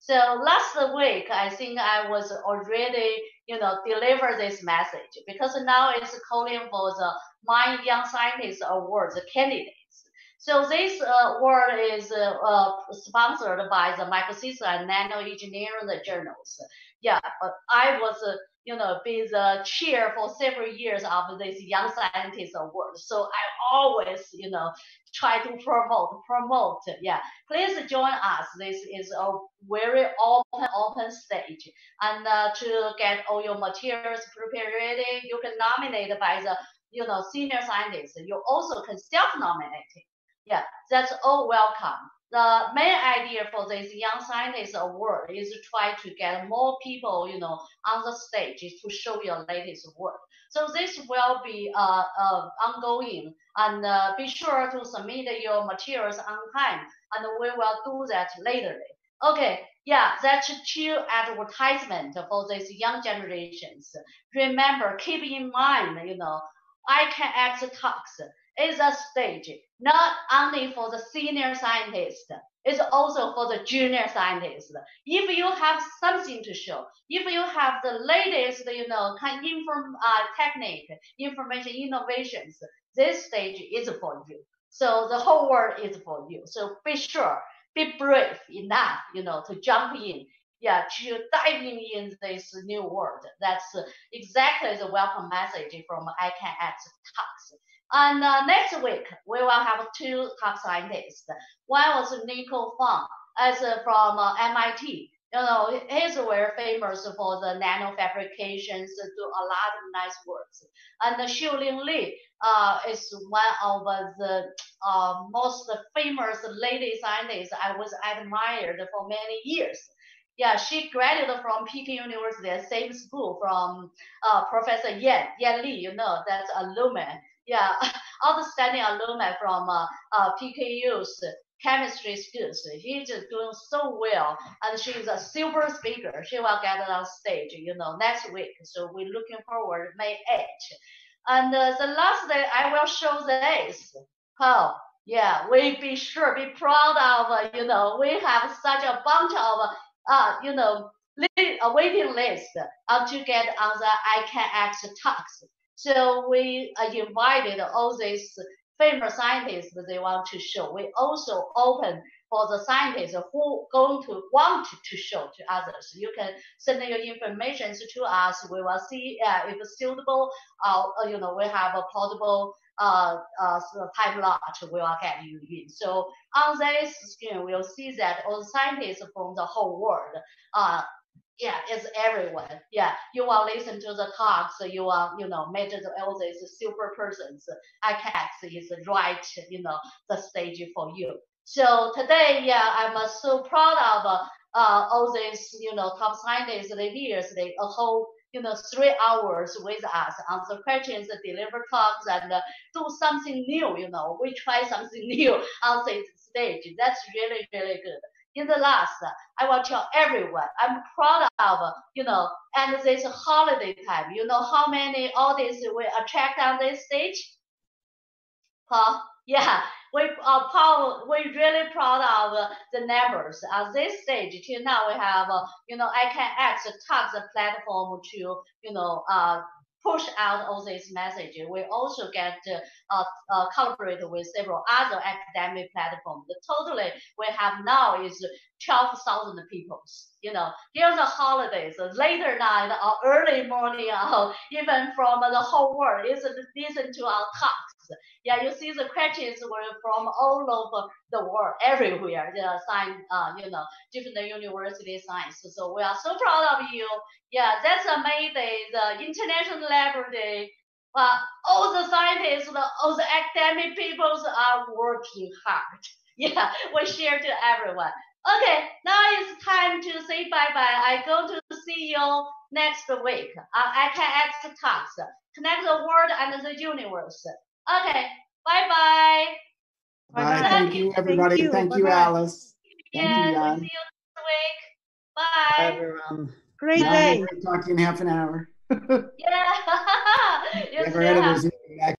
So last week, I think I was already, you know, deliver this message because now it's calling for the MINE Young Scientist Awards candidates. So this uh, award is uh, uh, sponsored by the Microsystem and Nano Engineering journals. Yeah, but I was uh, you know, be the chair for several years of this Young Scientist Award. So I always, you know, try to promote, promote. Yeah, please join us. This is a very open, open stage. And uh, to get all your materials prepared ready, you can nominate by the, you know, senior scientists. You also can self-nominate. Yeah, that's all welcome the main idea for this Young Scientist Award is to try to get more people, you know, on the stage to show your latest work. So this will be uh, uh, ongoing, and uh, be sure to submit your materials on time, and we will do that later. Okay, yeah, that's two advertisement for these young generations. Remember, keep in mind, you know, iCANX talks is a stage not only for the senior scientist, it's also for the junior scientist. If you have something to show, if you have the latest, you know, kind of inform uh, technique, information innovations, this stage is for you. So the whole world is for you. So be sure, be brave enough, you know, to jump in. Yeah, to diving in this new world. That's exactly the welcome message from ICANX Talks. And uh, next week, we will have two top scientists. One was Nico Fang, as uh, from uh, MIT. You know, he's very famous for the nano fabrications, do a lot of nice works. And Xiuling Li, uh, is one of the uh, most famous lady scientists I was admired for many years. Yeah, she graduated from Peking University, the same school from uh, Professor Yan, Yan Li, you know, that's a alumni. Yeah, outstanding alumni from uh, uh, PKU's chemistry skills. She's doing so well, and she's a silver speaker. She will get on stage, you know, next week. So we're looking forward May 8th. And uh, the last day, I will show the this. Oh, yeah, we be sure, be proud of, uh, you know, we have such a bunch of, uh, you know, a waiting list uh, to get on the ICANX talks. So we uh, invited all these famous scientists they want to show. We also open for the scientists who going to want to show to others. You can send your information to us. We will see uh, if suitable. Uh, you know, we have a portable uh, uh, time lot. We will get you in. So on this screen, we'll see that all scientists from the whole world uh, yeah, it's everyone. Yeah, you will listen to the talks. You will, you know, meet all these super persons. ICANX is right, you know, the stage for you. So today, yeah, I'm uh, so proud of uh, uh, all these, you know, top scientists, leaders, they a whole, you know, three hours with us, answer questions, deliver talks, and uh, do something new. You know, we try something new on this stage. That's really, really good in the last, I will tell everyone, I'm proud of, you know, and this holiday time, you know how many audience we attract on this stage? Paul, yeah, we are proud, we're really proud of the numbers. At this stage, till now, we have, you know, ICANX tax platform to, you know, uh, push out all these messages. We also get uh, uh, collaborate with several other academic platforms. The totally we have now is 12,000 people. You know, during the holidays, later night or early morning, or even from the whole world, is listen to our talks. Yeah, you see the questions were from all over the world, everywhere. The science, uh, you know, different university science. So we are so proud of you. Yeah, that's amazing. The International Library Day. But all the scientists, all the academic people are working hard. Yeah, we share to everyone. Okay, now it's time to say bye bye. I go to see you next week on ICANX Talks. Connect the world and the universe. Okay, bye bye. Bye. Thank you, everybody. Thank you, Thank you Alice. Thank yeah, you, Jan. see you next week. Bye. Bye, everyone. Great day. Talk to you in half an hour. yeah. you Never